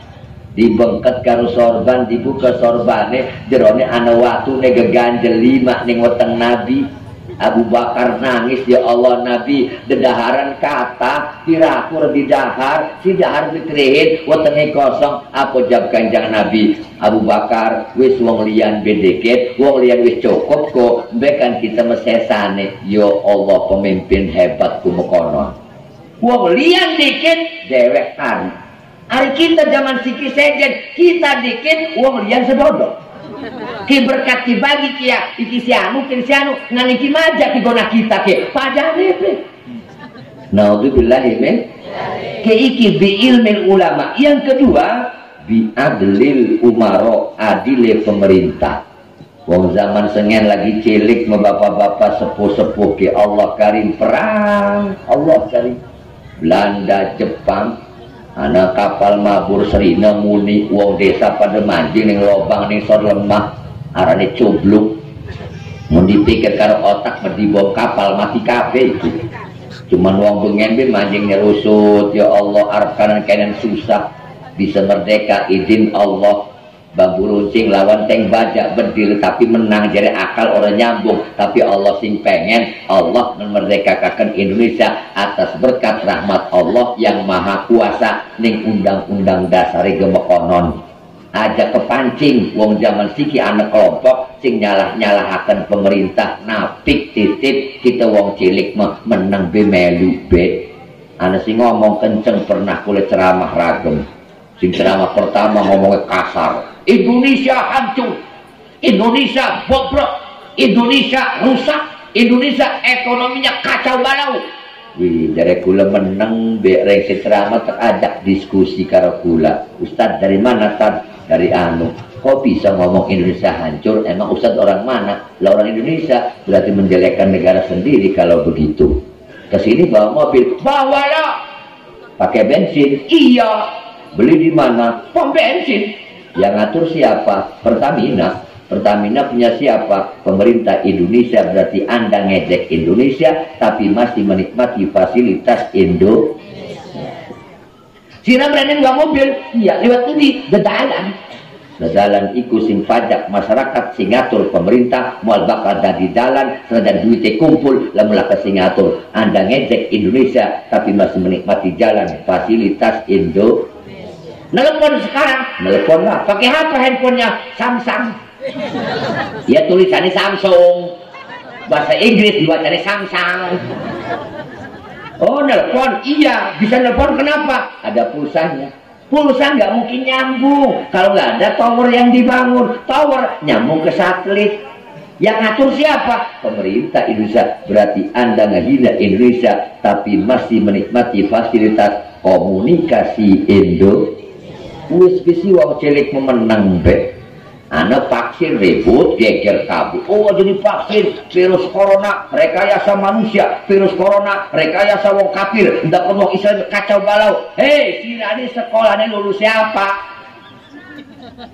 S2: dibengket karo sorban dibuka sorbane jerone ana waktune geganjel lima ning weteng Nabi Abu Bakar nangis ya Allah Nabi dedaharan kata tirakur di dahar si dahar dikrehin wetenge kosong apa jawab kanjang Nabi? Abu Bakar wis wong liyan bedeket wong liyan wis cukup kok bekan kita mesesane. Ya Allah pemimpin hebat kumekono wong liyan dikit dewek kan hari kita zaman siki sejen kita dikit wong liyan sebodoh ki berkat ki bagi kia iki si anu ki si anu ki maja ki gona kita ke pajane pe. Naudzubillah min ke iki bi ilmin ulama. Yang kedua bi adlil umaro adile pemerintah. Wong zaman sengen lagi cilik me bapak-bapak sepuh-sepuh ke Allah karim perang. Allah karim. Belanda Jepang anak kapal mabur serina muni wong desa pada manjing ning lobang ning sor lemah arane cobluk mau dipikir karo otak bom kapal mati kafe itu. Cuman wong bengen be manjing nyerusut ya Allah arep kanan susah. Bisa merdeka izin Allah. Bambu runcing lawan teng bajak berdil tapi menang jadi akal orang nyambung. Tapi Allah sing pengen Allah memerdekakan Indonesia atas berkat rahmat Allah yang maha kuasa ning undang-undang dasar gemekonon aja kepancing wong zaman siki anak kelompok sing nyalah nyalahaken pemerintah napik titip kita wong cilik menang be melu be. Ana sing ngomong kenceng pernah kulit ceramah ragem. Sing ceramah pertama ngomongnya kasar. Indonesia hancur. Indonesia bobrok. Indonesia rusak. Indonesia ekonominya kacau balau. Wih, dari kula menang bereng ceramah terajak diskusi karo kula. Ustad dari mana tad? Dari anu. Kok bisa ngomong Indonesia hancur? Emang Ustad orang mana? Lah orang Indonesia berarti menjelekkan negara sendiri kalau begitu. Ke sini bawa mobil, bawalah. Pakai bensin, iya. Beli di mana? Pom bensin. Yang ngatur siapa? Pertamina. Pertamina punya siapa? Pemerintah Indonesia berarti Anda ngejek Indonesia tapi masih menikmati fasilitas Indo. Sira berani nggak mobil, iya lewat ini dedalan. Dedalan iku sing pajak masyarakat singatur pemerintah mual bakal dari jalan dan duitnya kumpul lamun laka singatur. Anda ngejek Indonesia tapi masih menikmati jalan fasilitas Indo. Nelpon sekarang, nelpon lah. Pakai apa handphonenya? Samsung. Ya tulisannya Samsung. Bahasa Inggris dibacanya Samsung. Oh nelpon, iya bisa nelpon kenapa? Ada pulsanya. pulsa nggak mungkin nyambung kalau nggak ada tower yang dibangun tower nyambung ke satelit yang ngatur siapa? Pemerintah Indonesia. Berarti Anda ngehina Indonesia, tapi masih menikmati fasilitas komunikasi Indo. Wis bisi wong cilik memenang be. Ana vaksin ribut geger kabut. Oh jadi vaksin virus corona rekayasa manusia, virus corona rekayasa wong kafir. Ndak perlu Islam kacau balau. Hei, sirani sekolahnya lulus siapa?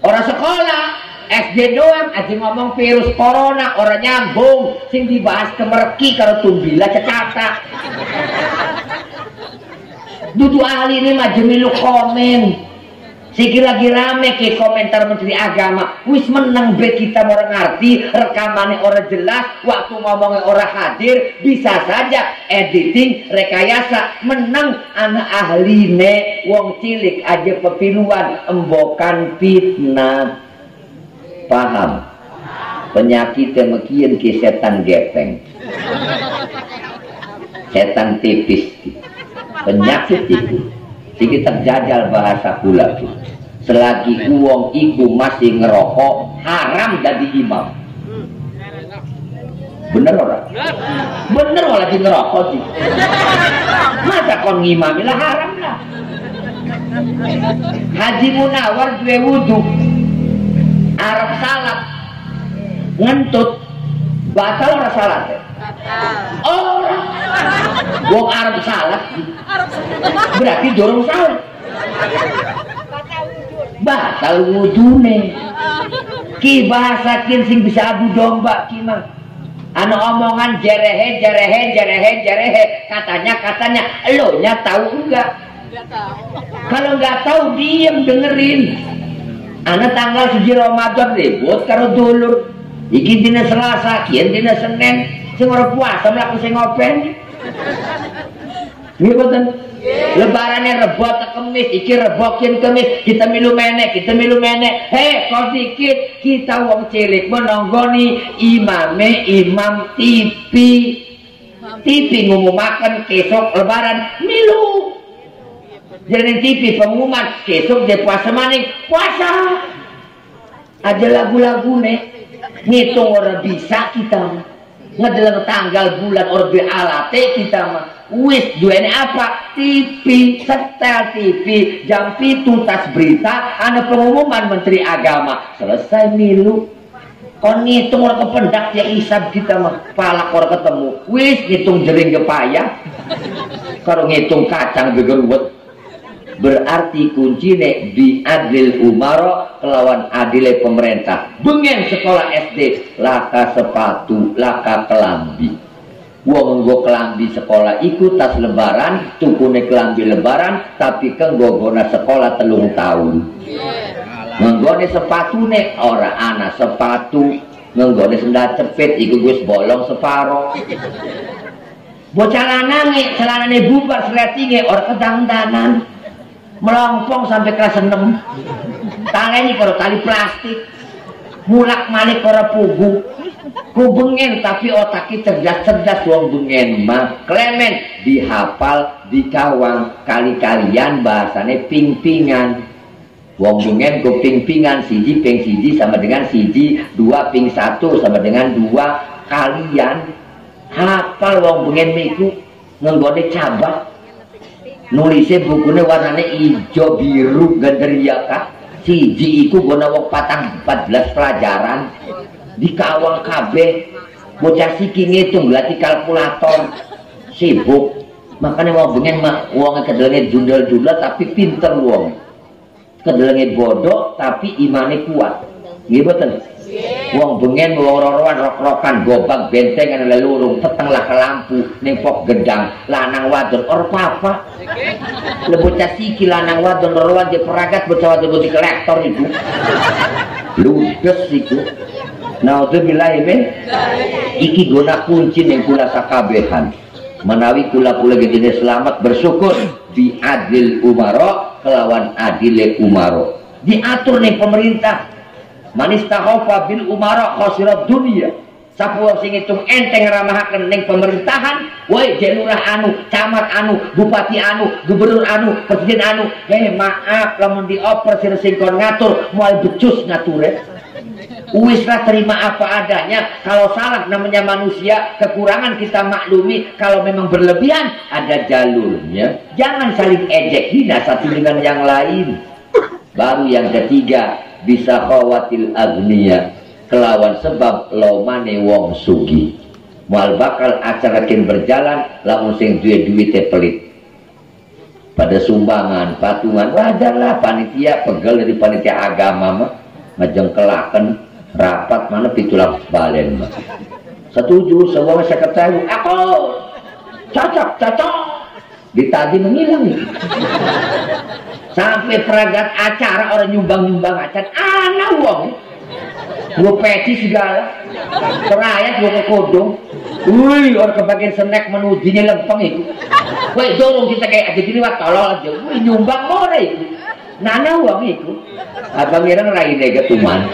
S2: Orang sekolah, SD doang aja ngomong virus corona orang nyambung sing dibahas kemerki kalau tumbila cecata dudu ahli ini mah jemilu komen Sikir lagi rame ke komentar Menteri Agama. Wis menang be kita orang ngerti, rekamannya orang jelas, waktu ngomongnya orang hadir, bisa saja editing, rekayasa, menang anak ahli ne, wong cilik aja pepiluan, embokan fitnah. Paham? Penyakit yang mekian ke setan gepeng. Setan tipis. Penyakit itu sehingga terjajal bahasa kula selagi uang iku masih ngerokok haram jadi imam. Bener orang bener orang lagi ngerokok sih. Masa kon ngimamilah haram lah. Haji Munawar dua wudhu. Arab salat ngentut. Batal orang salat orang wong Arab salat berarti dorong salat batal wudune ki bahasa kin sing bisa adu domba ki mah anu omongan jerehe jerehe jerehe jerehe. Katanya katanya lo nya tahu enggak? Kalau nggak tahu diem dengerin. Anak tanggal suci Ramadan ribut karo dulur. Iki dina Selasa, kian dina Senin, sing ora puasa mlaku sing ngopen. Nggih boten? Lebarannya rebot ke kemis, iki rebokin kemis, kita milu menek, kita milu menek. Hei, kau dikit, kita wong cilik menonggoni imame imam TV. TV ngumumakan kesok lebaran, milu jadi TV pengumuman besok dia puasa maning puasa ada lagu-lagu nih ngitung orang bisa kita ngedelang tanggal bulan orang beralate kita mah wis ini apa? TV setel TV jam itu tas berita ada pengumuman Menteri Agama. Selesai milu. Kon ngitung orang kependak ya isab kita mah palak orang ketemu. Wis ngitung jering kepaya kalau ngitung kacang begeruwet berarti kuncine di adil umaro kelawan adile pemerintah. Bengen sekolah SD laka sepatu laka kelambi. Wong nggo kelambi sekolah ikut tas lebaran tukune kelambi lebaran tapi kenggogona sekolah telung tahun. Sepatu ne ora anak sepatu. Ngenggone sendal cepet ikut gue bolong separo. Bocah lanang celana bubar seletinge orang kedang danan melompong sampai kelas 6 ini kalau tali plastik. Mulak malik ora pugu. Ku bengen tapi otaknya cerdas-cerdas wong bengen mah klemen. Dihafal dikawang. Kali-kalian bahasanya ping-pingan. Wong bengen ku ping-pingan siji ping siji sama dengan siji dua ping satu sama dengan dua kalian. Hafal wong bengen miku ngenggone cabak nulisnya bukunya warnanya hijau biru gandaria kah siji iku guna wong patang 14 pelajaran. Dikawal kabeh. Bocah siki ngitung berarti kalkulator. Sibuk. Makanya mau pengen mak uangnya kedelengnya jundal-jundal tapi pinter uang kedelengnya bodoh tapi imannya kuat. Gitu Wong bengen wong roroan rok-rokan gobak benteng ana lelurung peteng lah lampu ning pok gedang lanang wadon or papa le bocah siki lanang wadon roroan di peragat bocah wadon di kolektor iku ludes iku Naudzubillah min iki guna kunci ning kula sakabehan. Menawi kula kula gede selamat bersyukur. Di adil umaro kelawan adile umaro. Diatur nih pemerintah manis tahofa bil umara khasirat dunia Sapuang sing hitung enteng ramahaken ning pemerintahan, woi jelurah anu, camat anu, bupati anu, gubernur anu, presiden anu. Eh maaf lamun dioper sing sing kon ngatur moal becus ngature. Uislah terima apa adanya. Kalau salah namanya manusia, kekurangan kita maklumi. Kalau memang berlebihan, ada jalurnya. Jangan saling ejek hina satu dengan yang lain. Baru yang ketiga, bisa khawatil agniya kelawan sebab lomane wong sugi. Mual bakal acara kin berjalan lamun sing duwe duwite pelit. Pada sumbangan patungan wajar lah panitia pegel dari panitia agama mah. Ngejengkelaken rapat mana pitulah balen mah. Setuju semua saya ketahui aku cocok cocok. Ditagi menghilang sampai peragat acara orang nyumbang-nyumbang acara anak uang gue peci segala. Terayat gue ke kodong. Wih orang kebagian snack menujinya lempeng itu. Wih dorong kita kayak aja diliwat tolol aja. Wih nyumbang more itu. Nana uang itu. Abang irang lainnya ketuman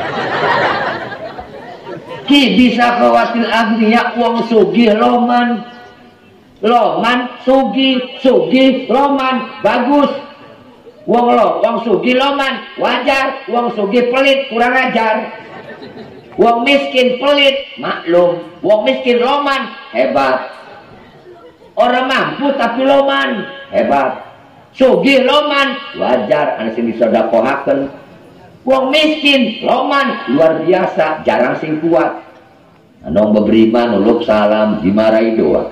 S2: ki bisa khawatir agniya uang sugi loman. Loman sugi sugi loman. Bagus uang lo uang sugi loman wajar uang sugi pelit kurang ajar Wong miskin pelit, maklum. Wong miskin loman, hebat. Orang mampu tapi loman, hebat. Sugih loman, wajar anak sing disodakohaken. Wong miskin, loman, luar biasa, jarang sing kuat. Anong beriman, nuluk salam, dimarahi doa.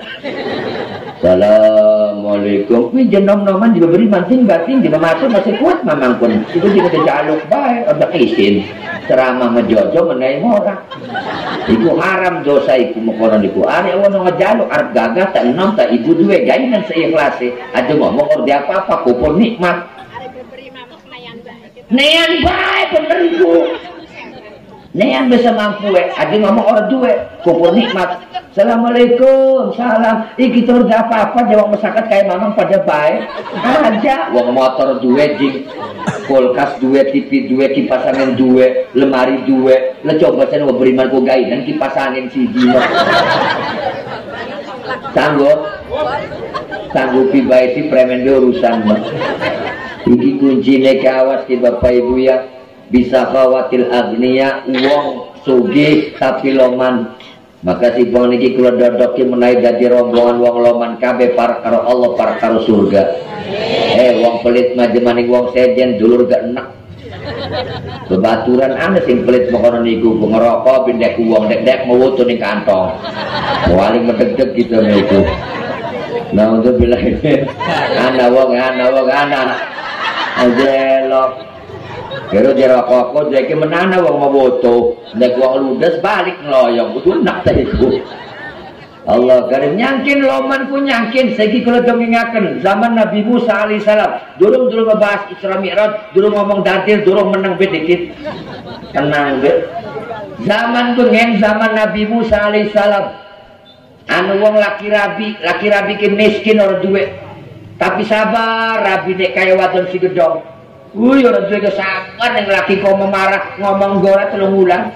S2: Assalamualaikum. Kuwi jenom noman juga beriman tinggal tinggi masuk masih kuat mamang pun. Itu juga dijaluk baik, ada isin. Ceramah mejojo menai orang. Iku haram dosa iku mekono iku. Ari ono ngejaluk arep gagah tak enom tak ibu duwe gainan seikhlasé. Aja ngomong orde apa-apa kupon nikmat. Nean baik bener iku. Nean bisa mampu eh, ada ngomong orang duwe, kupur nikmat. Assalamualaikum, salam. Iki terus apa-apa jawab masyarakat kayak mamang pada baik. Aja, wong motor duwe jing, kulkas duwe, TV duwe, kipas angin duwe, lemari duwe. Lo coba saya mau beriman ku dan kipas angin si jino. Sanggup? Sanggup si premen urusan. Iki kuncinya kawas di bapak ibu ya bisa khawatir agnia uang sugi tapi loman. Maka si pohon ini kula dodoki menaik dari rombongan wong loman kabe para karo Allah para karo surga. Eh wong pelit majemaning wong sejen dulur gak enak. Kebaturan anda sing pelit mokono niku ngerokok pindah uang dek dek mau wutu ning kantong. Paling medeg gitu niku. Nah untuk bilang ini anak wong anak wong anak ajelok Kira dia rokok jadi menana wong mau foto, nek wong ludes balik ngeloyong, kudu nak iku. Allah karim nyangkin loman pun nyangkin. Segi kalau mengingatkan zaman Nabi Musa alaihissalam durung durung ngebahas Isra Mi'raj durung ngomong datil durung menang bedikit. Tenang be zaman bengen zaman Nabi Musa alaihissalam anu wong laki rabi laki rabi ke miskin orang duit tapi sabar rabi dek kaya wadon si gedong Wih, orang tua kesakan yang laki kau memarah ngomong goreng telung bulan.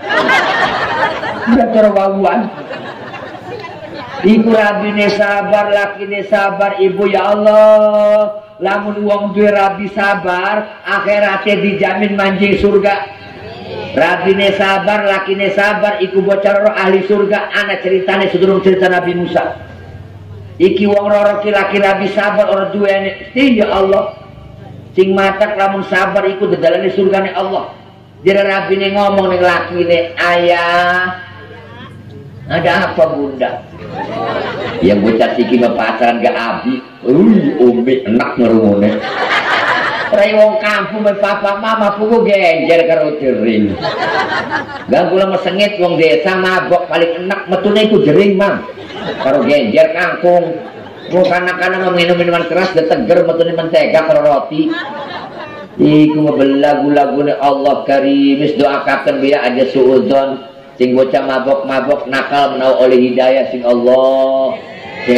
S2: Udah terwawuan. Ibu rabi ne sabar, laki ne sabar, ibu ya Allah. Lamun uang dua rabi sabar, akhiratnya dijamin manjing surga. Rabi ne sabar, laki ne sabar, iku bocor roh ahli surga. Anak ceritanya sedurung cerita Nabi Musa. Iki wong roroki laki rabi sabar, orang dua ini. Ya Allah, sing matak lamun sabar ikut dedalane surgane Allah jadi rabi nih ngomong nih laki nih ayah ada apa bunda yang bocah siki pacaran gak abi uh umi enak ngerumune Rai wong kampung me papa mama pugu genjer karo jering. Gak kula mesengit wong desa mabok paling enak metune iku jering, Mang. Karo genjer kangkung. Mau kanak-kanak minum minuman keras dan teger metune mentega karo roti. Iku lagu-lagu Allah karim wis doakaken biya aja suudzon sing bocah mabok-mabok nakal menawa oleh hidayah sing Allah. Sing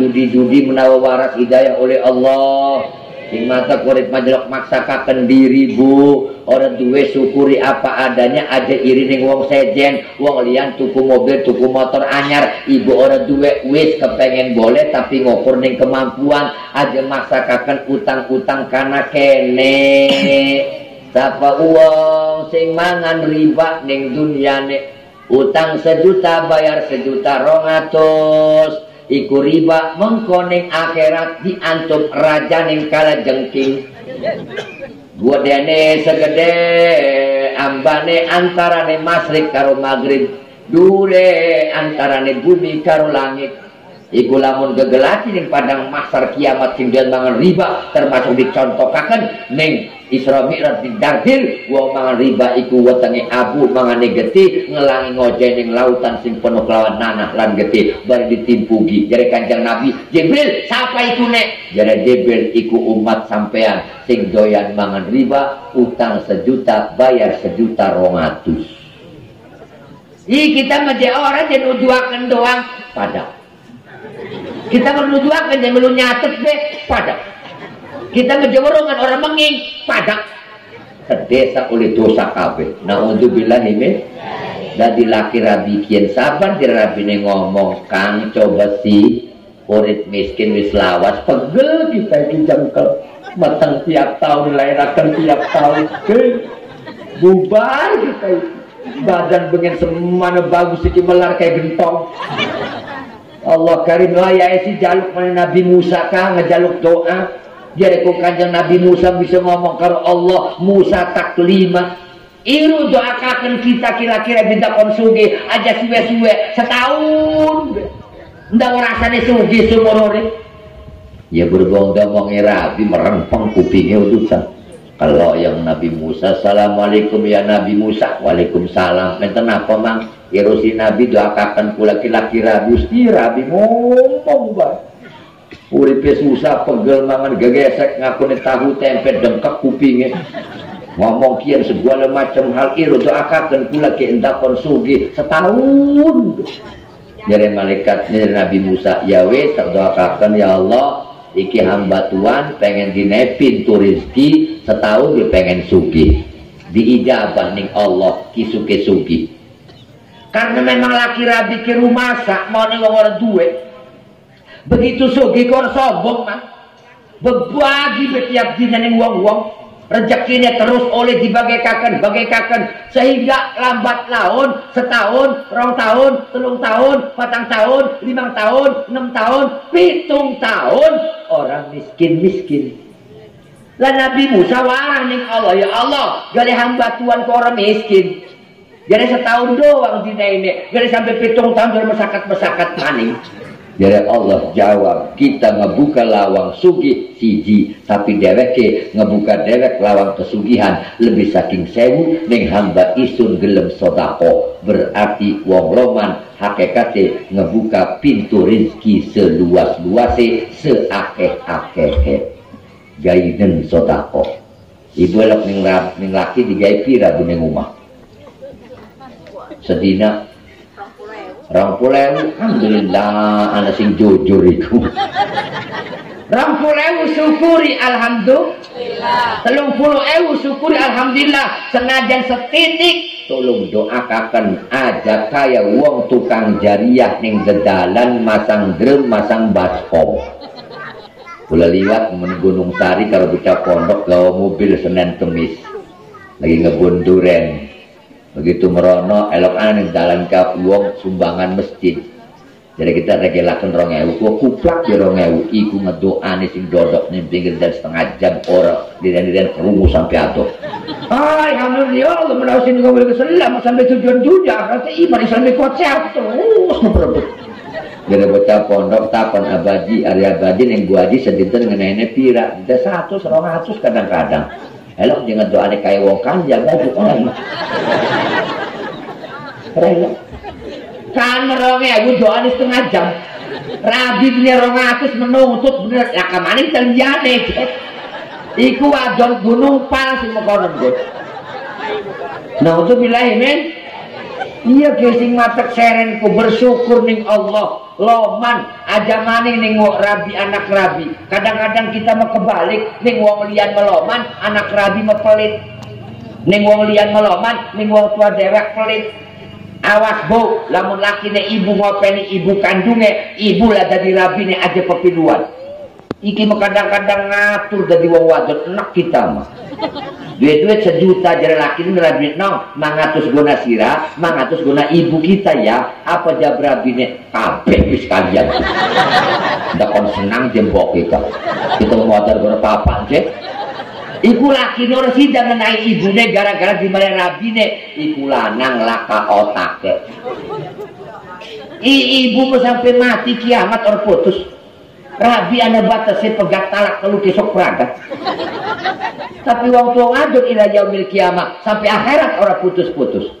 S2: judi-judi menawa waras hidayah oleh Allah. Sing mata kurit majelok maksakaken diri bu. Orang duwe syukuri apa adanya aja iri ning wong sejen. Wong lian tuku mobil tuku motor anyar. Ibu orang duwe wis kepengen boleh tapi ngokur ning kemampuan. Aja maksakaken utang-utang karena kene. Sapa uang sing mangan riba ning dunyane? Utang sejuta bayar sejuta rongatus iku riba mengkoning akhirat diantum jengking gua dene segede ambane antarane masrik karo maghrib. Dure antarane bumi karo langit. Iku lamun gegelati ning padang masar kiamat sing mangan riba termasuk dicontokaken ning Isra Mi'raj di Darhil wa mangan riba iku wetenge abu mangane geti ngelangi ngojek ning lautan sing penuh kelawan nanah lan geti bar ditimpugi jare Kanjeng Nabi Jibril siapa itu nek? Jare Jibril iku umat sampean sing doyan mangan riba utang sejuta bayar sejuta rongatus Ih kita menjadi orang jadi nuduhaken doang pada kita menuduhaken dan melu nyatet be pada kita ngejewerungan orang menging padak sedesa oleh dosa kabeh. Naudzubillah min dadi laki rabi kian sabar di rabi ngomong kang coba si urit miskin wis lawas pegel kita iki jangkel matang tiap tahun lahirakan tiap tahun bubar kita badan pengen semana bagus iki melar kayak gentong. Allah karim lah ya si jaluk mana Nabi Musa kah ngejaluk doa jadi kok kanjeng Nabi Musa bisa ngomong karo Allah Musa taklima Iru doakan kita kira-kira minta konsugi aja suwe-suwe setahun. Ndak rasanya sugi seumur Ya berbondong-bondong Rabi merempeng kupingnya utusan. Kalau yang Nabi Musa, Assalamualaikum ya Nabi Musa, Waalaikumsalam. Menten apa mang? Irusi Nabi doakan pula laki-laki Rabi, Usti Rabi ngomong baik. Uripe susah pegel mangan gegesek ngakune tahu tempe dengkak kupingnya. Ngomong kian segala macam hal itu doakan pula ke endakon sugi setahun. Jadi malaikat dari Nabi Musa, ya wes doakan ya Allah, iki hamba Tuhan pengen dinepin pintu rizki setahun dia pengen sugi. Diijabah ning Allah kisuke sugi. Karena memang laki rabi ke rumah sak mau nih orang duit begitu sugi kor sombong mah berbagi setiap dina ning wong-wong. Rezekinya terus oleh dibagaikan bagaikan. Sehingga lambat laun setahun rong tahun telung tahun patang tahun limang tahun enam tahun pitung tahun. Orang miskin miskin lah Nabi Musa warah ning Allah. Ya Allah gali hamba Tuhan ke orang miskin. Jadi setahun doang dina ini jadi sampai pitung tahun dari masakat masakat maning jadi Allah jawab, kita ngebuka lawang sugi siji, tapi deweke ngebuka dewek lawang kesugihan lebih saking sewu ning hamba isun gelem sodako. Berarti wong roman hakikate ngebuka pintu rizki seluas-luase seakeh-akehe. Gaiden sodako. Ibu elok ning, ning laki digai pira bu ning rumah. Sedina pulau alhamdulillah anak sing jujur itu. Rong pulau syukuri alhamdulillah. Telung puluh ewu syukuri alhamdulillah. Senajan setitik tolong doakan aja kaya wong tukang jariah ning gedalan masang drum masang baskom. Kula liwat men Gunung Sari karo bocah pondok gawa mobil Senin Kemis. Lagi ngebun duren begitu merono elok aneh dalam ke wong sumbangan masjid. Jadi kita regelakan rong ewu. Gua kuplak di rong ewu. Iku ngedoa nih sing dodok nih pinggir dan setengah jam orang di dan dan kerungu sampai ato ay alhamdulillah Allah melausin kau boleh keselam sampai tujuan dunia. Kata iman sampai kocak terus memperebut jadi bocah pondok tapan abadi area abadi yang gua aji sedinten ngenene pira. Ada satu serong kadang-kadang elok jangan doa nih kayak wong kanjang lagi kan relok kan rong ewu doa nih setengah jam. Rabi punya rong atus menuntut bener. Lah ke mana terliane iku wadon gunung panas semua konon gue nah untuk bilahi men iya kesing matek serenku bersyukur ning Allah. Loman aja maning ning rabi anak rabi. Kadang-kadang kita mau kebalik ning wong lian meloman anak rabi mepelit ning wong lian meloman ning wong tua dewek pelit. Awas bu lamun laki ibu ngopeni ibu kandungnya ibu lah dari rabi aja pepiluan iki kadang-kadang ngatur dari wong wadon enak kita mah. Duit-duit sejuta jadi laki ini duit no mangatus guna sirah mangatus guna ibu kita ya. Apa jabrabine kabeh wis kalian. Ndak kon senang jembok kita. Kita motor guna papa je Iku laki orang sidang mengenai ibunya gara-gara di mana rabine iku lanang laka otak I, ibu sampai mati kiamat orang putus Rabi anda batasi pegat talak kalau kisok peragat. Tapi wong tua ngaduk ila yaumil kiamat sampai akhirat orang putus-putus.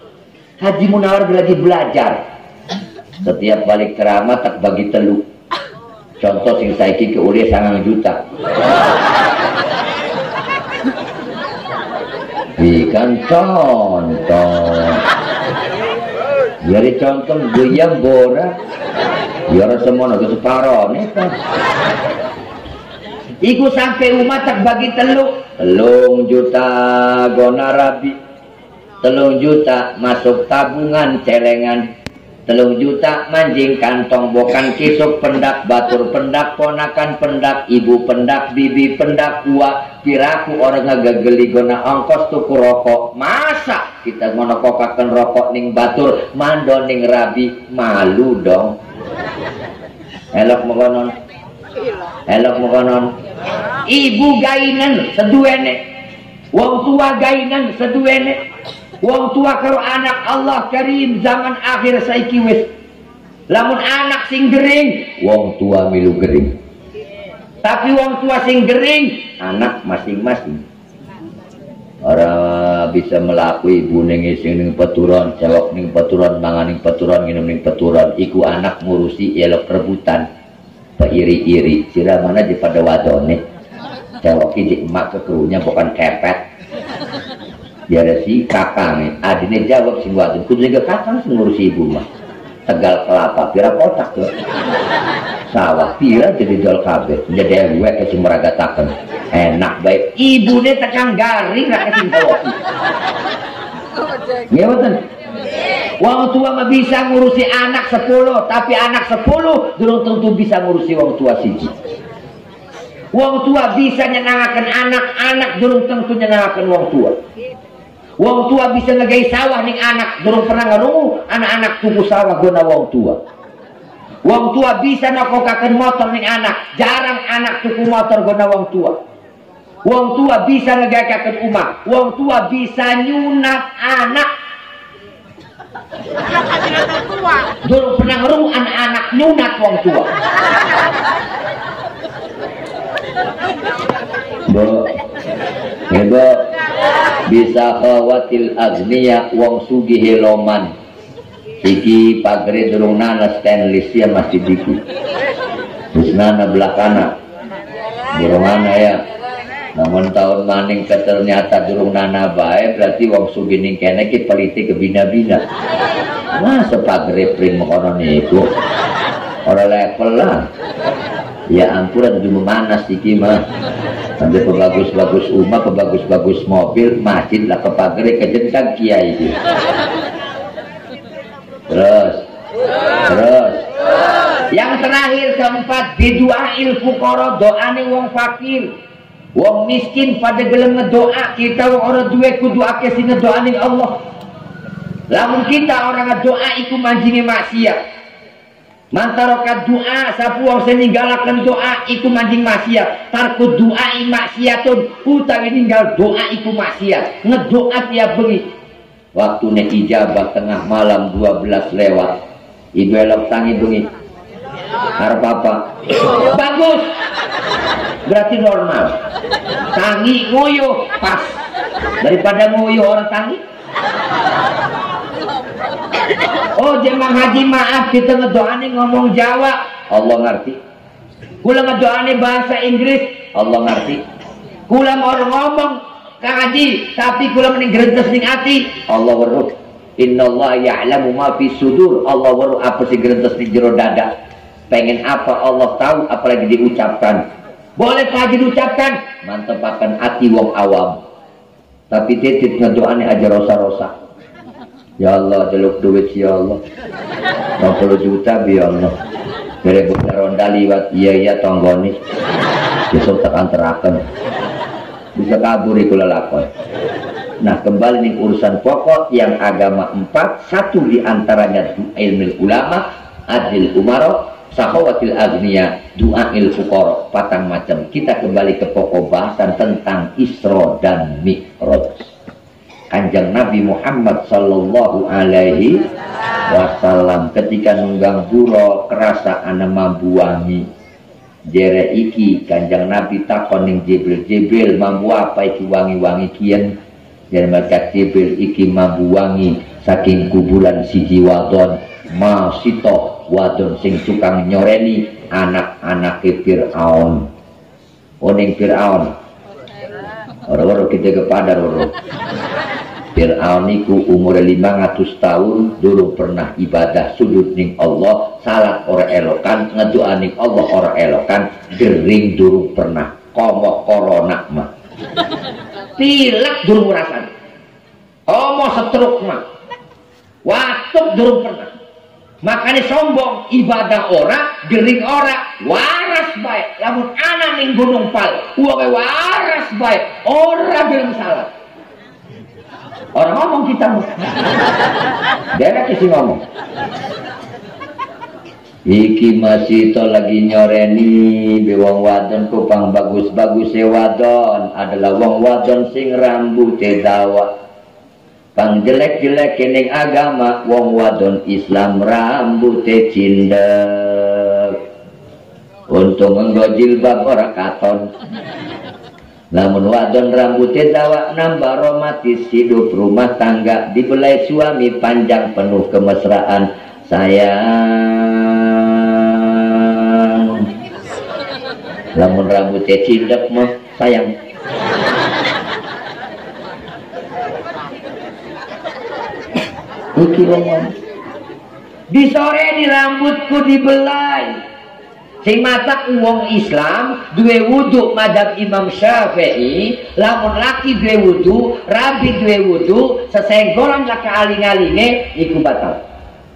S2: Haji Munawar lagi belajar. Setiap balik ceramah tak bagi teluk. Contoh sing saiki ke uli sangang juta. Ikan contoh. Jadi contoh gue yang borak ya ora semono ke separo Iku sampai umat tak bagi teluk. Telung juta gona rabi. Telung juta masuk tabungan celengan. Telung juta manjing kantong bokan kisuk pendak batur pendak ponakan pendak ibu pendak bibi pendak tua piraku orang ngagageli gona ongkos tuku rokok. Masa kita ngonokokakan rokok ning batur mando ning rabi? Malu dong elok mokonon elok mokonon ibu gainan seduene. Wong tua gainan seduene. Wong tua karo anak Allah karim zaman akhir saiki wis. Lamun anak sing gering wong tua milu gering. Tapi wong tua sing gering anak masing-masing Orang bisa melakui ibu ning sing ning peturon, cewek ning peturon, mangan ning peturon, minum ning peturon, iku anak ngurusi elok rebutan. Peiri-iri, sira mana di pada wadone. Cewek ki emak kekerunya bukan kepet. Ada si kakang adine jawab sing wadon, kudu juga kakang ngurusi ibu mah. Tegal kelapa, pira kotak tuh. Sawah pira jadi dol kabeh, jadi gue ke takkan enak baik ibunya tekan garing kasih kopi ya betul Wong tua mah bisa ngurusi anak sepuluh, tapi anak sepuluh belum tentu bisa ngurusi wong tua siji. Wong tua bisa nyenangakan anak, anak belum tentu nyenangakan wong tua. Wong tua bisa ngegai sawah nih anak, belum pernah ngerungu anak-anak tuku sawah guna wong tua. Wong tua bisa nakokakan motor nih anak, jarang anak tuku motor guna wong tua. Wong tua bisa ngegagakan umat. Wong tua bisa nyunat anak. Dulu pernah ngeruh anak-anak nyunat wong tua. Bu, Ibu bisa khawatil agniya wong sugi heloman. Iki pagre durung nana stainless ya masih dikit. Terus nana belakana. Durung nana ya. Namun tahun maning ke ternyata durung nana bae berarti wong sugining kene ki peliti kebina-bina nah sepagre pring kono niku. Ora level lah. Ya ampun ada memanas iki mah sampai pebagus-bagus rumah pebagus-bagus mobil masjid lah kepagre kejentang kiai iki terus terus yang terakhir keempat bidua ilfu koro doa wong fakir Wong miskin pada gelem ngedoa kita orang duwe kudu akeh sing ngedoani Allah. Lamun kita orang ngedoa iku manjinge maksiat. Mantarokat doa sapu wong sing ninggalaken doa iku manjing maksiat. Tarku doa maksiatun utawi ninggal doa iku maksiat. Ngedoa tiap bengi. Waktu ijabah tengah malam 12 lewat. Ibu elok tangi bengi. Harap apa? Bagus. Berarti normal. Tangi ngoyo pas. Daripada ngoyo orang tangi. Oh jemaah haji maaf kita ngedoani ngomong Jawa Allah ngerti Kula ngedoani bahasa Inggris Allah ngerti Kula orang ngomong Kang Haji tapi kula mending gerentes ning ati. Allah weruh Inna Allah ya'lamu ma fi sudur. Allah weruh apa sih gerentes ning jero dada? Pengen apa Allah tahu apalagi diucapkan. Boleh saja diucapkan? Mantep akan hati wong awam. Tapi titit ngedoane aja rosa-rosa. Ya Allah jeluk duit ya Allah. 60 juta ya Allah. Dari buka ronda liwat iya iya tonggoni. Besok tekan terakan bisa kabur itu lelakon. Nah kembali nih urusan pokok yang agama empat Satu di antaranya ilmu ulama Adil umaro Sahawatil agniya Du'ail fukoro Patang macam. Kita kembali ke pokok bahasan tentang Isra dan Mi'raj. Kanjeng Nabi Muhammad Sallallahu Alaihi Wasallam ketika nunggang buro kerasa ana mambu wangi jere iki kanjeng Nabi takon ning Jibril Jibril mambu apa iki wangi-wangi kian? Dan mereka Jibril iki mambu wangi saking kuburan siji wadon masito wadon sing tukang nyoreni anak-anak Fir'aun. Oning Fir'aun? Orang-orang kita kepada orang Fir'aun iku umur 500 tahun dulu pernah ibadah sujud ning Allah salat ora elokan ngedoa ning Allah ora elokan gering dulu pernah komok korona mah pilek durung rasanya omo setruk mah watuk durung pernah. Makanya sombong ibadah ora gering ora waras baik. Lamun anak ning gunung pal uang waras baik ora belum salah orang ngomong kita dia sih ngomong Iki masih to lagi nyoreni bewong wadon kupang bagus-bagus e wadon adalah wong wadon sing rambut dawa. Pang jelek-jelek kening agama wong wadon Islam rambut cindek. Untung enggo jilbab ora katon. Namun wadon rambutnya dawa nambah romantis hidup rumah tangga dibelai suami panjang penuh kemesraan. Sayang. Lamun rambutnya cindak mah sayang. Iki di sore di rambutku dibelai sing masak wong Islam duwe wudhu madhab Imam Syafi'i lamun laki duwe wudhu rabi duwe wudhu sesenggolan laka aling-alinge iku batal.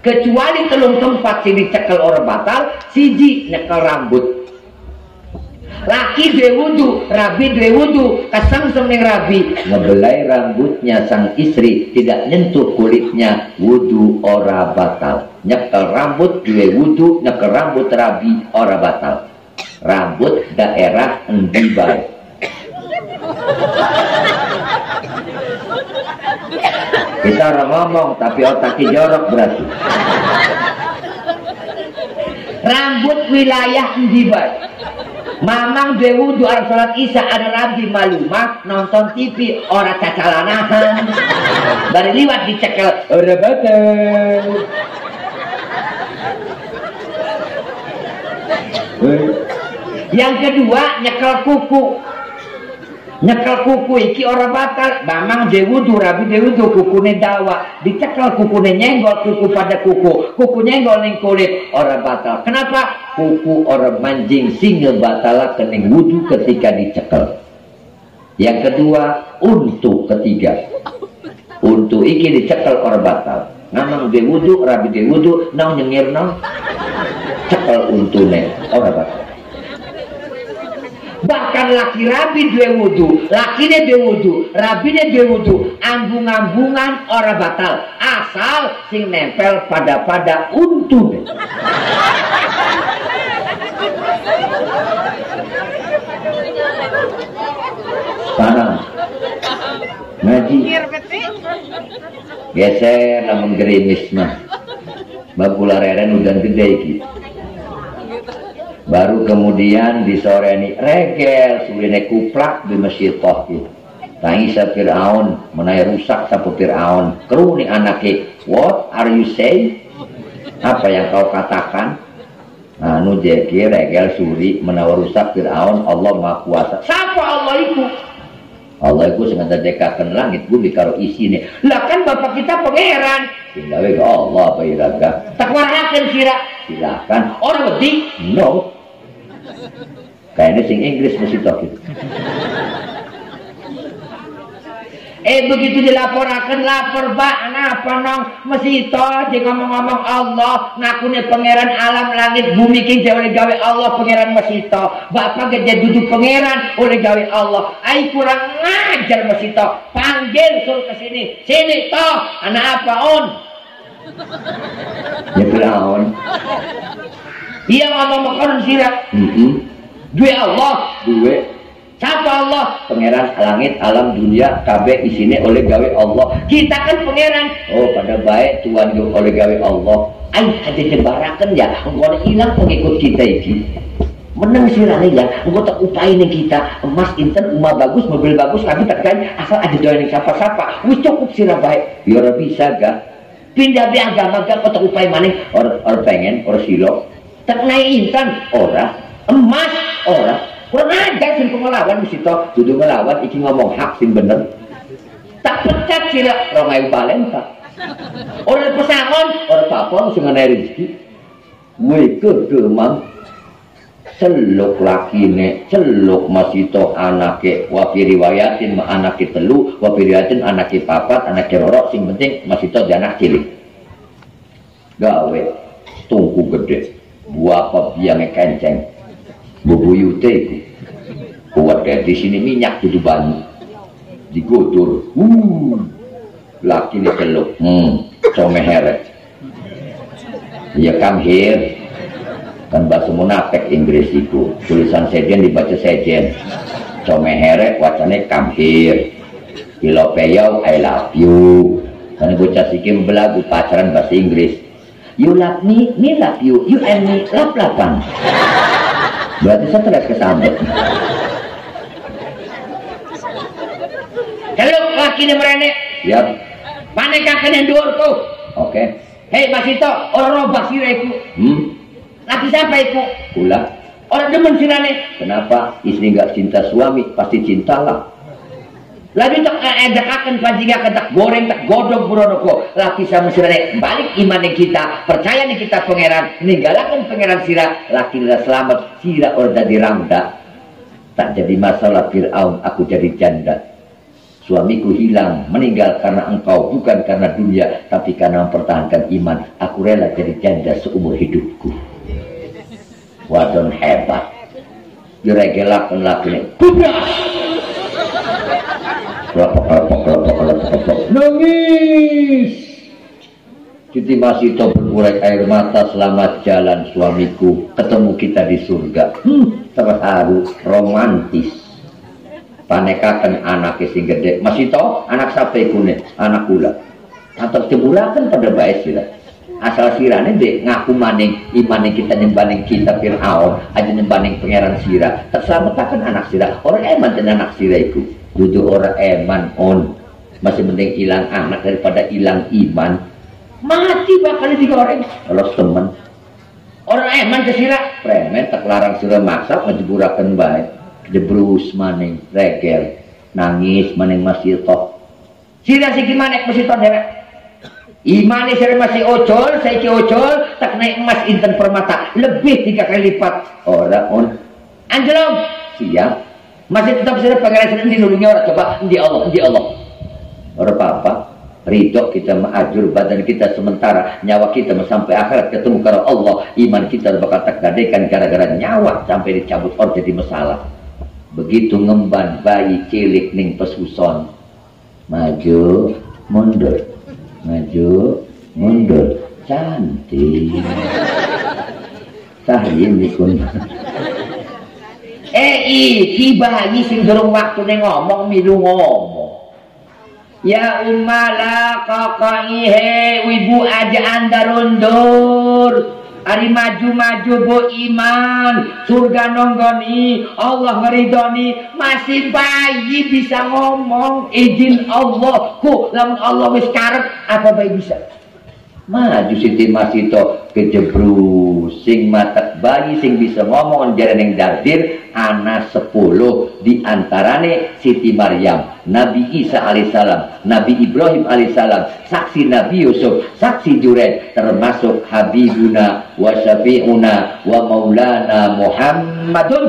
S2: Kecuali telung tempat sing dicekel orang batal siji nyekel rambut laki dua wudhu rabi dua wudhu kasang semeng rabi. Ngebelai rambutnya sang istri tidak nyentuh kulitnya wudhu ora batal. Nyekel rambut dua wudhu nyekel rambut rabi ora batal. Rambut daerah endi baik kita orang ngomong tapi otaknya jorok berarti. Rambut wilayah endi baik Mamang dewu doa sholat isya ada nabi malumah nonton TV orang cacalanahan dari liwat dicekel. Ora batal yang kedua nyekel kuku nyekel kuku iki ora batal. Mamang dewudu rabi dewudu kukune dawa. Dicekel kukune nyenggol kuku pada kuku. Kuku nyenggol ning kulit ora batal. Kenapa? Kuku ora manjing singa batala kening wudu ketika dicekel. Yang kedua untuk ketiga. Untuk iki dicekel ora batal. Mamang dewudu rabi dewudu nau nyengir nau. Cekel untune ora batal bahkan laki rabi dua wudhu lakinya dua wudhu rabinya dua wudhu ambung-ambungan orang batal. Asal sing nempel pada pada untu. Sekarang ngaji. Geser namun gerimis mah. Bakula reren udah gede gitu baru kemudian di sore ini regel suline kuplak di masjid tohid tangi sa Fir'aun menai rusak sa Fir'aun. Keru nih anaknya what are you saying? Apa yang kau katakan? Nah nu jeki regel suri menawa rusak Fir'aun Allah maha kuasa. Siapa Allah itu? Allah itu sengaja dekakan langit bumi karo isi nih. Lah kan bapak kita pangeran. Tinggal ke Allah apa iraga tak warakan sirah silakan orang wedi? No kayaknya sing Inggris mesti tahu gitu. Eh begitu dilaporakan lapor pak apa nong? Mesti to jika ngomong-ngomong Allah ngakune pangeran alam langit bumi kinja oleh gawe Allah pangeran mesti to bapak gede duduk pangeran oleh gawe Allah. Ai kurang ngajar mesti to panggil suruh ke sini. Sini to anak apa on? Ya Firaun dia ngomong makan sirah mm -hmm. dua Allah dua Siapa Allah? Pangeran langit, alam, dunia, kabeh isine oleh gawe Allah. Kita kan pangeran. Oh, pada baik Tuhan yo oleh gawe Allah. Ay, aja jebarakan ya. Engkau hilang pengikut kita ini. Menang sirane ya. Engkau tak upain kita. Emas inten, rumah bagus, mobil bagus, tapi tak kan asal ada doa yang siapa-siapa. Wis cukup sirah baik. Ya bisa gak? Pindah di agama gak kau tak upain maning. Orang or pengen, orang silo. Tak naik intan, orang emas, orang Kurang ajar sing ngelawan mesti to, dudu ngelawan iki ngomong hak sing bener. Tak pecat sila rong ayu balen tak. Orang pesangon, orang apa sing ana rezeki. Weke demam celuk lakine, celuk masito anake wapi riwayatin ma anake telu, wapi riwayatin anake papat, anake rorok sing penting masito di anak cilik. Gawe tungku gede, buah biangnya kenceng, bubuyute itu kuat kayak di sini minyak tuh banyu digotor uh laki ini celuk. Hmm some heret ya come here kan bahasa munafik Inggris itu. Tulisan sejen dibaca sejen. Some heret wacane come here Ilo peyau I love you. Kan bocah sikim belagu pacaran bahasa Inggris you love me, me love you you and me lap lapan berarti stres kesambet Celuk laki ini merene. Yap. Mana kakek yang dua tuh? Oke. Okay. Hei Masito, orang robak sirah itu. Hmm? Laki siapa itu? Pula. Orang demen sirane. Kenapa? Istri nggak cinta suami, pasti cintalah. Lalu tak ada akan panjingnya ketak goreng tak godok buronoko. Laki sama sirane balik iman kita percaya nih kita pangeran. Ninggalakan pangeran sirah laki tidak selamat sirah orang jadi ramda tak jadi masalah Fir'aun aku jadi janda. Suamiku hilang meninggal karena engkau bukan karena dunia tapi karena mempertahankan iman. Aku rela jadi janda seumur hidupku. Wadon hebat. Diregelak lakunya nangis! Siti masih itu berurai air mata selamat jalan suamiku. Ketemu kita di surga. Hmm, terharu romantis. Panekakan anak sing gede. Masih toh anak sampai kuning anak kula atau cebulakan pada baik sih asal sirane dek ngaku maning. Iman kita nyembaning kita Fir'aun. Aja nyembaning pangeran sira. Terselamatkan anak sira orang eman anak sira itu duduk orang eman on. Masih penting hilang anak daripada hilang iman. Mati bakal digoreng. Kalau teman orang eman ke sira premen tak larang sira maksa ngejeburakan baik. Jebrus maning regel. Nangis maning masih toh sira sih gimana masih toh dewek? Imane sira masih ojol saya ojol tak naik emas inten permata. Lebih tiga kali lipat. Orang on. Anjelom siap masih tetap sira pangeran sira dilulungi orang. Coba di Allah di Allah. Orang apa-apa ridho kita mengajur badan kita sementara nyawa kita sampai akhirat ketemu karena Allah. Iman kita bakal tak gara-gara nyawa sampai dicabut orang jadi masalah. Begitu ngemban bayi cilik ning pesuson. Maju mundur. Maju mundur. Cantik. Sahim ikun eh iki bayi sing durung waktu ngomong milu ngomong. Ya umala kakaihe wibu aja anda rundur Ari maju-maju bu iman. Surga nonggoni Allah ngeridoni. Masih bayi bisa ngomong Izin Allah. Ku lamun Allah wis karep Apa bayi bisa maju Siti Masito kejebru sing mata bayi sing bisa ngomong jalan yang dardir anak sepuluh diantarane Siti Maryam Nabi Isa alaihissalam Nabi Ibrahim alaihissalam saksi Nabi Yusuf saksi Juret termasuk Habibuna wa Syafi'una wa Maulana Muhammadun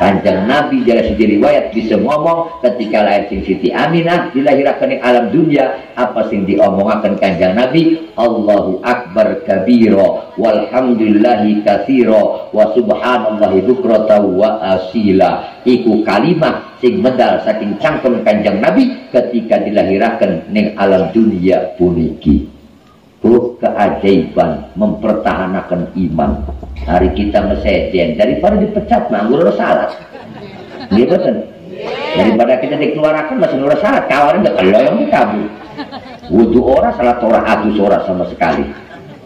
S2: Kanjeng Nabi jalan sendiri riwayat bisa ngomong ketika lahir sing Siti Aminah dilahirkan di alam dunia apa sing diomongakan kanjeng Nabi? Allahu Akbar kabiro walhamdulillahi kathiro wa subhanallahi bukrata wa asila. Iku kalimah sing medal saking cangkem kanjeng Nabi ketika dilahirkan ning alam dunia puniki Tuh keajaiban mempertahankan iman. Hari kita meseden daripada dipecat nganggur salah. Iya betul. Daripada kita dikeluarkan masih nurut salah, kawan enggak kalau yang kabur. Wudhu orang salah tora atus orang sama sekali.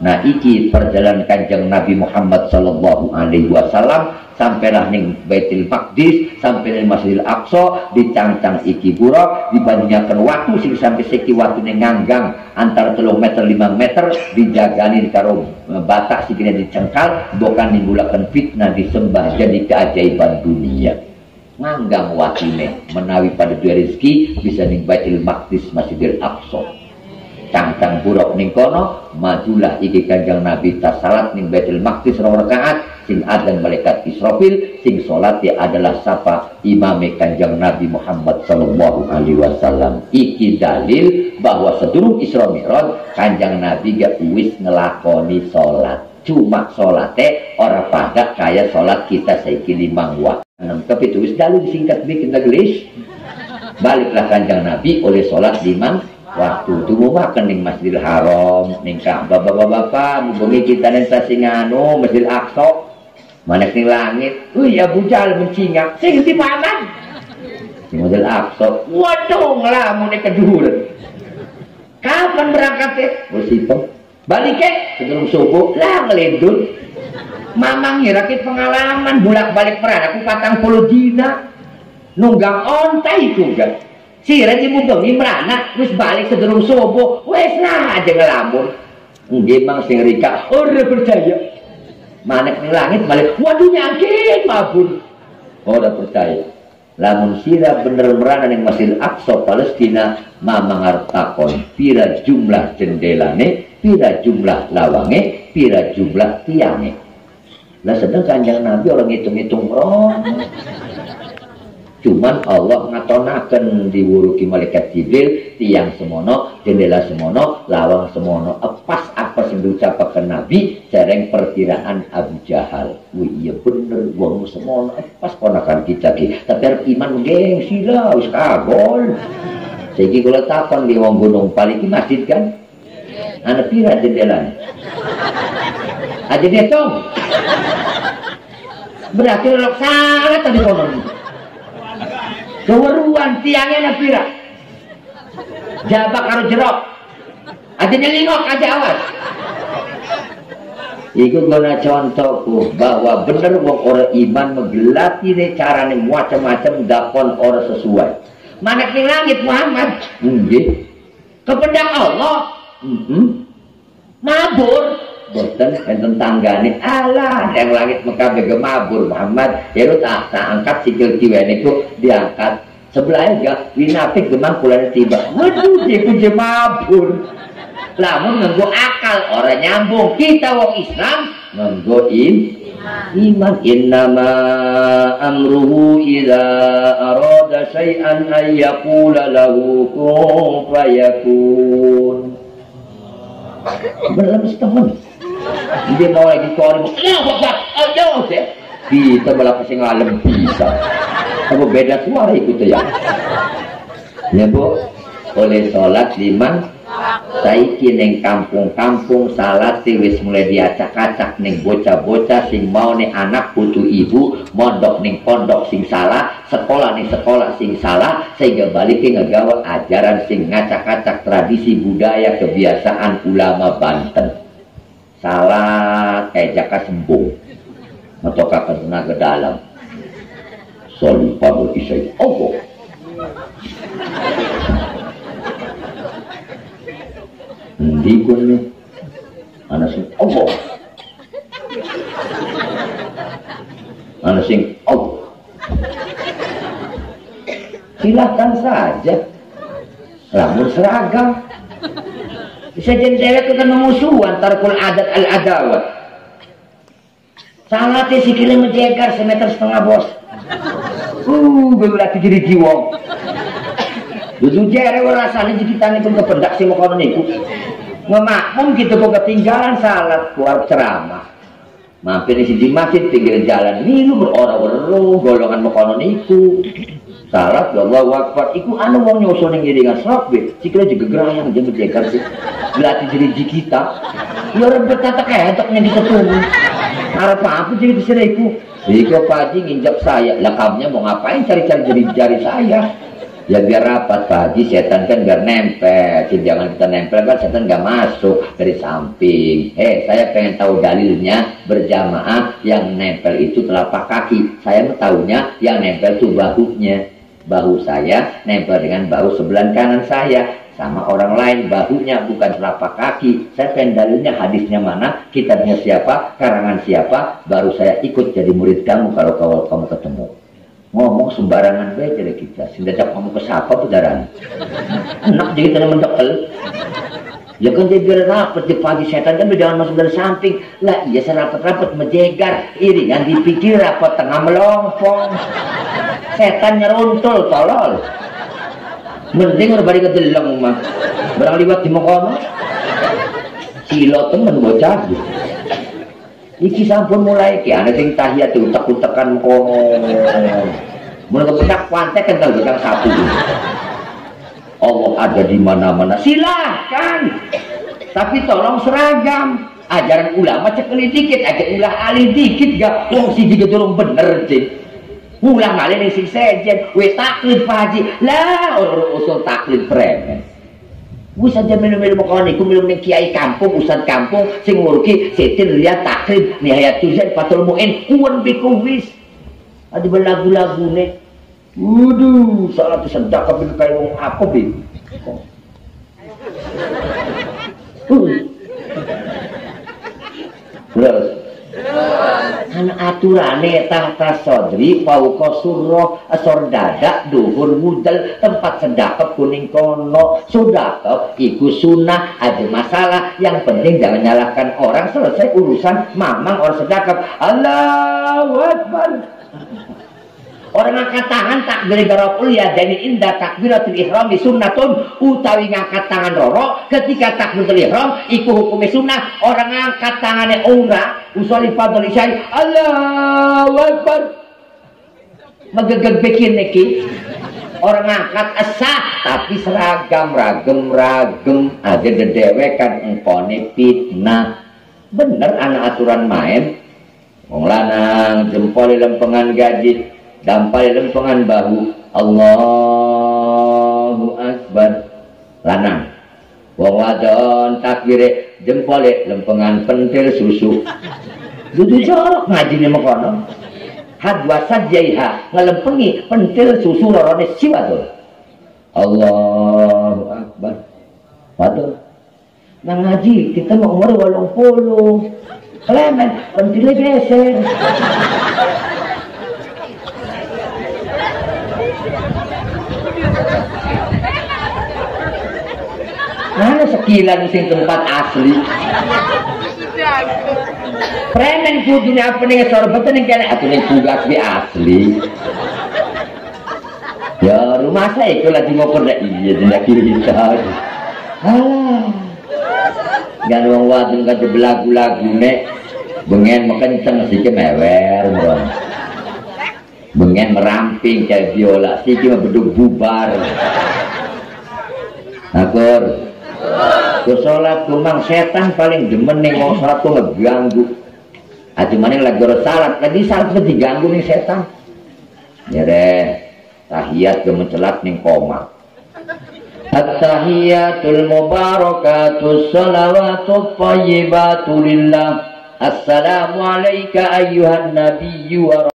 S2: Nah iki perjalanan kanjeng Nabi Muhammad Sallallahu Alaihi Wasallam sampailah ning Baitul Maqdis sampai ning Masjidil Aqsa dicangcang iki buruk dibandingkan waktu sing sampai seki waktu ning nganggang antara 3 meter 5 meter dijagani karo eh, batak sikine dicengkal bukan ninggulakan fitnah disembah jadi keajaiban dunia. Nganggang watine menawi pada dua rezeki bisa ning Baitul Maqdis Masjidil Aqsa cangcang buruk ning kono majulah iki kanjeng Nabi tasalat ning Baitul Maqdis rong rakaat sing adzan malaikat Israfil sing ya adalah sapa imam kanjeng Nabi Muhammad sallallahu alaihi wasallam. Iki dalil bahwa sedurung Isra Mi'raj kanjeng Nabi gak wis ngelakoni salat. Cuma salate ora pada kaya salat kita saiki limang waktu tapi itu wis dalil singkat bikin gelis baliklah kanjeng Nabi oleh salat limang waktu itu mau makan ning Masjidil Haram ning Ka'bah bapak-bapak mubungi kita ning Sasingano Masjidil Aqsa ning langit. Oh ya bujal mencingak sing di mana di Masjidil Aqsa. Waduh ngelamun keduhuran kapan berangkat teh bersipeng balik ke sebelum subuh lah ngelindut. Mamang ngirakit pengalaman bolak balik peran aku patang puluh dina. Nunggang ontai juga Sira ibu bengi merana wis balik sedurung subuh. Wis lah aja ngelamun nggih mang sing rika. Ora percaya. Manek ning langit balik. Waduh nyangkit mabur ora percaya. Lamun sira bener merana ning Masjid Aqsa Palestina mamang arep takon pira jumlah jendelane pira jumlah lawange pira jumlah tiange lah sedang kanjeng Nabi orang hitung-hitung oh cuman Allah ngatonaken diwuruki malaikat Jibril tiang semono jendela semono lawang semono epas apa sing diucapaken Nabi sereng perkiraan Abu Jahal. Wih iya bener wong semono epas ponakan kita ki. Tapi iman geng sila wis kagol. Saiki kula takon di wong gunung paling ki masjid kan? Ana pira jendela aja dia tong. Berarti lok sangat tadi konon keweruan tiangnya na pira jabak karo jerok aja nyelingok aja awas Iku guna contohku bahwa bener wong orang iman menggelati cara nih macam-macam dakon orang sesuai. Mana ke langit Muhammad? Nggih. Kepada Allah. Mm -hmm. Mabur. Boten enten tanggane Allah. Yang langit Mekah bege mabur Muhammad. Ya lu tak tak angkat sikil kiwene ku diangkat. Sebelahnya juga winapik gemang kulane tiba. Waduh dia punya mabur. Lamun akal orang nyambung. Kita wong Islam nganggo iman. Innama amruhu idza arada syai'an ay yaqula lahu kun fayakun. Berapa setahun? Dia mau lagi kori, ya bapak, ayo deh. Kita malah kasih ngalem bisa. Apa beda suara itu ya? Ya bu, oleh sholat lima saiki neng kampung-kampung salat wis mulai diacak-acak neng bocah-bocah sing mau nih anak putu ibu mondok neng pondok sing salah sekolah nih sekolah sing salah sehingga balikin ngegawa ajaran sing ngacak-acak tradisi budaya kebiasaan ulama Banten salah kayak jaka sembuh atau kakak tenaga dalam Salim pada isai Allah Dikun nih. Ana sing Allah. Ana sing. Silahkan saja. Lamun seragam. Bisa jadi dewek ketemu musuhan tarkul adat al adawat. Salatnya si kira menjegar semeter setengah bos. Uh, lagi jadi jiwa. Dudu jere rasanya jadi kita nih ke pendak sih mau kono niku. Ngemakmum gitu kok ketinggalan salat keluar ceramah. Mampir di masjid pinggir jalan lu berorang-orang golongan mau kono niku. Salat Allah wakfat iku anu wong nyusul ning ngiringan slok be. Sikile juga gerayang jeung jegar sih. Berarti jadi di kita. Ya rebet kata ketok ning ketemu. Arep apa jadi diseriku? Iku Haji nginjak saya. Lakabnya mau ngapain cari-cari jari jari saya? Ya biar rapat Haji, setan kan biar nempel. Jadi jangan kita nempel kan setan nggak masuk dari samping. Eh, saya pengen tahu dalilnya berjamaah yang nempel itu telapak kaki. Saya mau tahunya yang nempel itu bahunya. Bahu saya nempel dengan bahu sebelah kanan saya. Sama orang lain bahunya bukan telapak kaki. Saya pengen dalilnya hadisnya mana kitabnya siapa karangan siapa baru saya ikut jadi murid kamu kalau kau kamu ketemu. Ngomong sembarangan baik jadi kita. Sehingga kamu ke siapa pedaran enak jadi kita mendekel ya kan dia biar rapat di pagi setan kan jangan masuk dari samping. Lah iya saya rapat-rapat menjegar. Iringan dipikir rapat tengah melongpong setan nyeruntul tolol. Mending udah balik ke deleng mah barang liwat di mokono. Silo temen bocah. Iki sampun mulai ki. Ana sing tahiyat utek-utekan kono mulai kepedak pantai kental bekang sapu Allah ada di mana-mana silahkan tapi tolong seragam ajaran ulama cekeli dikit aja ulah alih dikit gak wong juga tolong bener sih Ulang kali nih sing sejen, we taklid Haji. Lah, orang usul taklid premen. Gue saja minum-minum kawan iku minum ning kiai kampung, ustad kampung, sing nguruki setin lihat taklid nihayat tujuan patul mu'in, kuwan biku wis. Ada berlagu-lagu nih. Waduh, salah tuh sedekah bin kayak wong apa bin? Terus, kan aturane tahta sodri pauko surroh asor dada duhur mudal tempat sedakap kuning kono. Sudakap iku sunnah ada masalah. Yang penting jangan nyalahkan orang selesai urusan mamang orang sedakap Allahu Akbar Orang angkat tangan takbir garapul ya jadi indah takbiratul ihram di sunnatun. Utawi ngangkat tangan roro ketika takbiratul ihram iku hukumnya sunnah. Orang angkat tangannya umrah usoli fadl isyari Allahu Akbar. Megegeg bikin niki. Orang angkat asah tapi seragam ragem ragem. Ada dedewekan engkone fitnah. Bener anak aturan main. Wong lanang jempol lempengan gaji dampal lempengan bahu. Allahu Akbar. Lanang. Wong wadon takbire jempole lempengan pentil susu. Dudu jorok ngaji nih makono hadwa sajaiha ngelempengi pentil susu lorone si wadon Allahu Akbar. Wadon nah ngaji kita mau umur walong puluh. Klemen, pentilnya geser. Mana sekilan sing tempat asli? Premen kudu apa nih sorbet nih kene atuh nih tugas bi asli. Ya rumah saya itu lagi mau pergi iya tidak kiri kita. Ah, gan wong wadon kate belagu-lagu nek bengen mekenceng sih mewer mon. Bengen meramping kayak biola sih mah beduk bubar. Akur, Ku sholat kumang setan paling demen nih mau sholat tuh ngeganggu. Ah cuman yang lagi salat, lagi salat tuh diganggu nih setan. Ya deh, tahiyat gemencelat nih koma. At-tahiyatul mubarakatus salawatu tayyibatu lillah. Assalamu alayka ayyuhan nabiyyu wa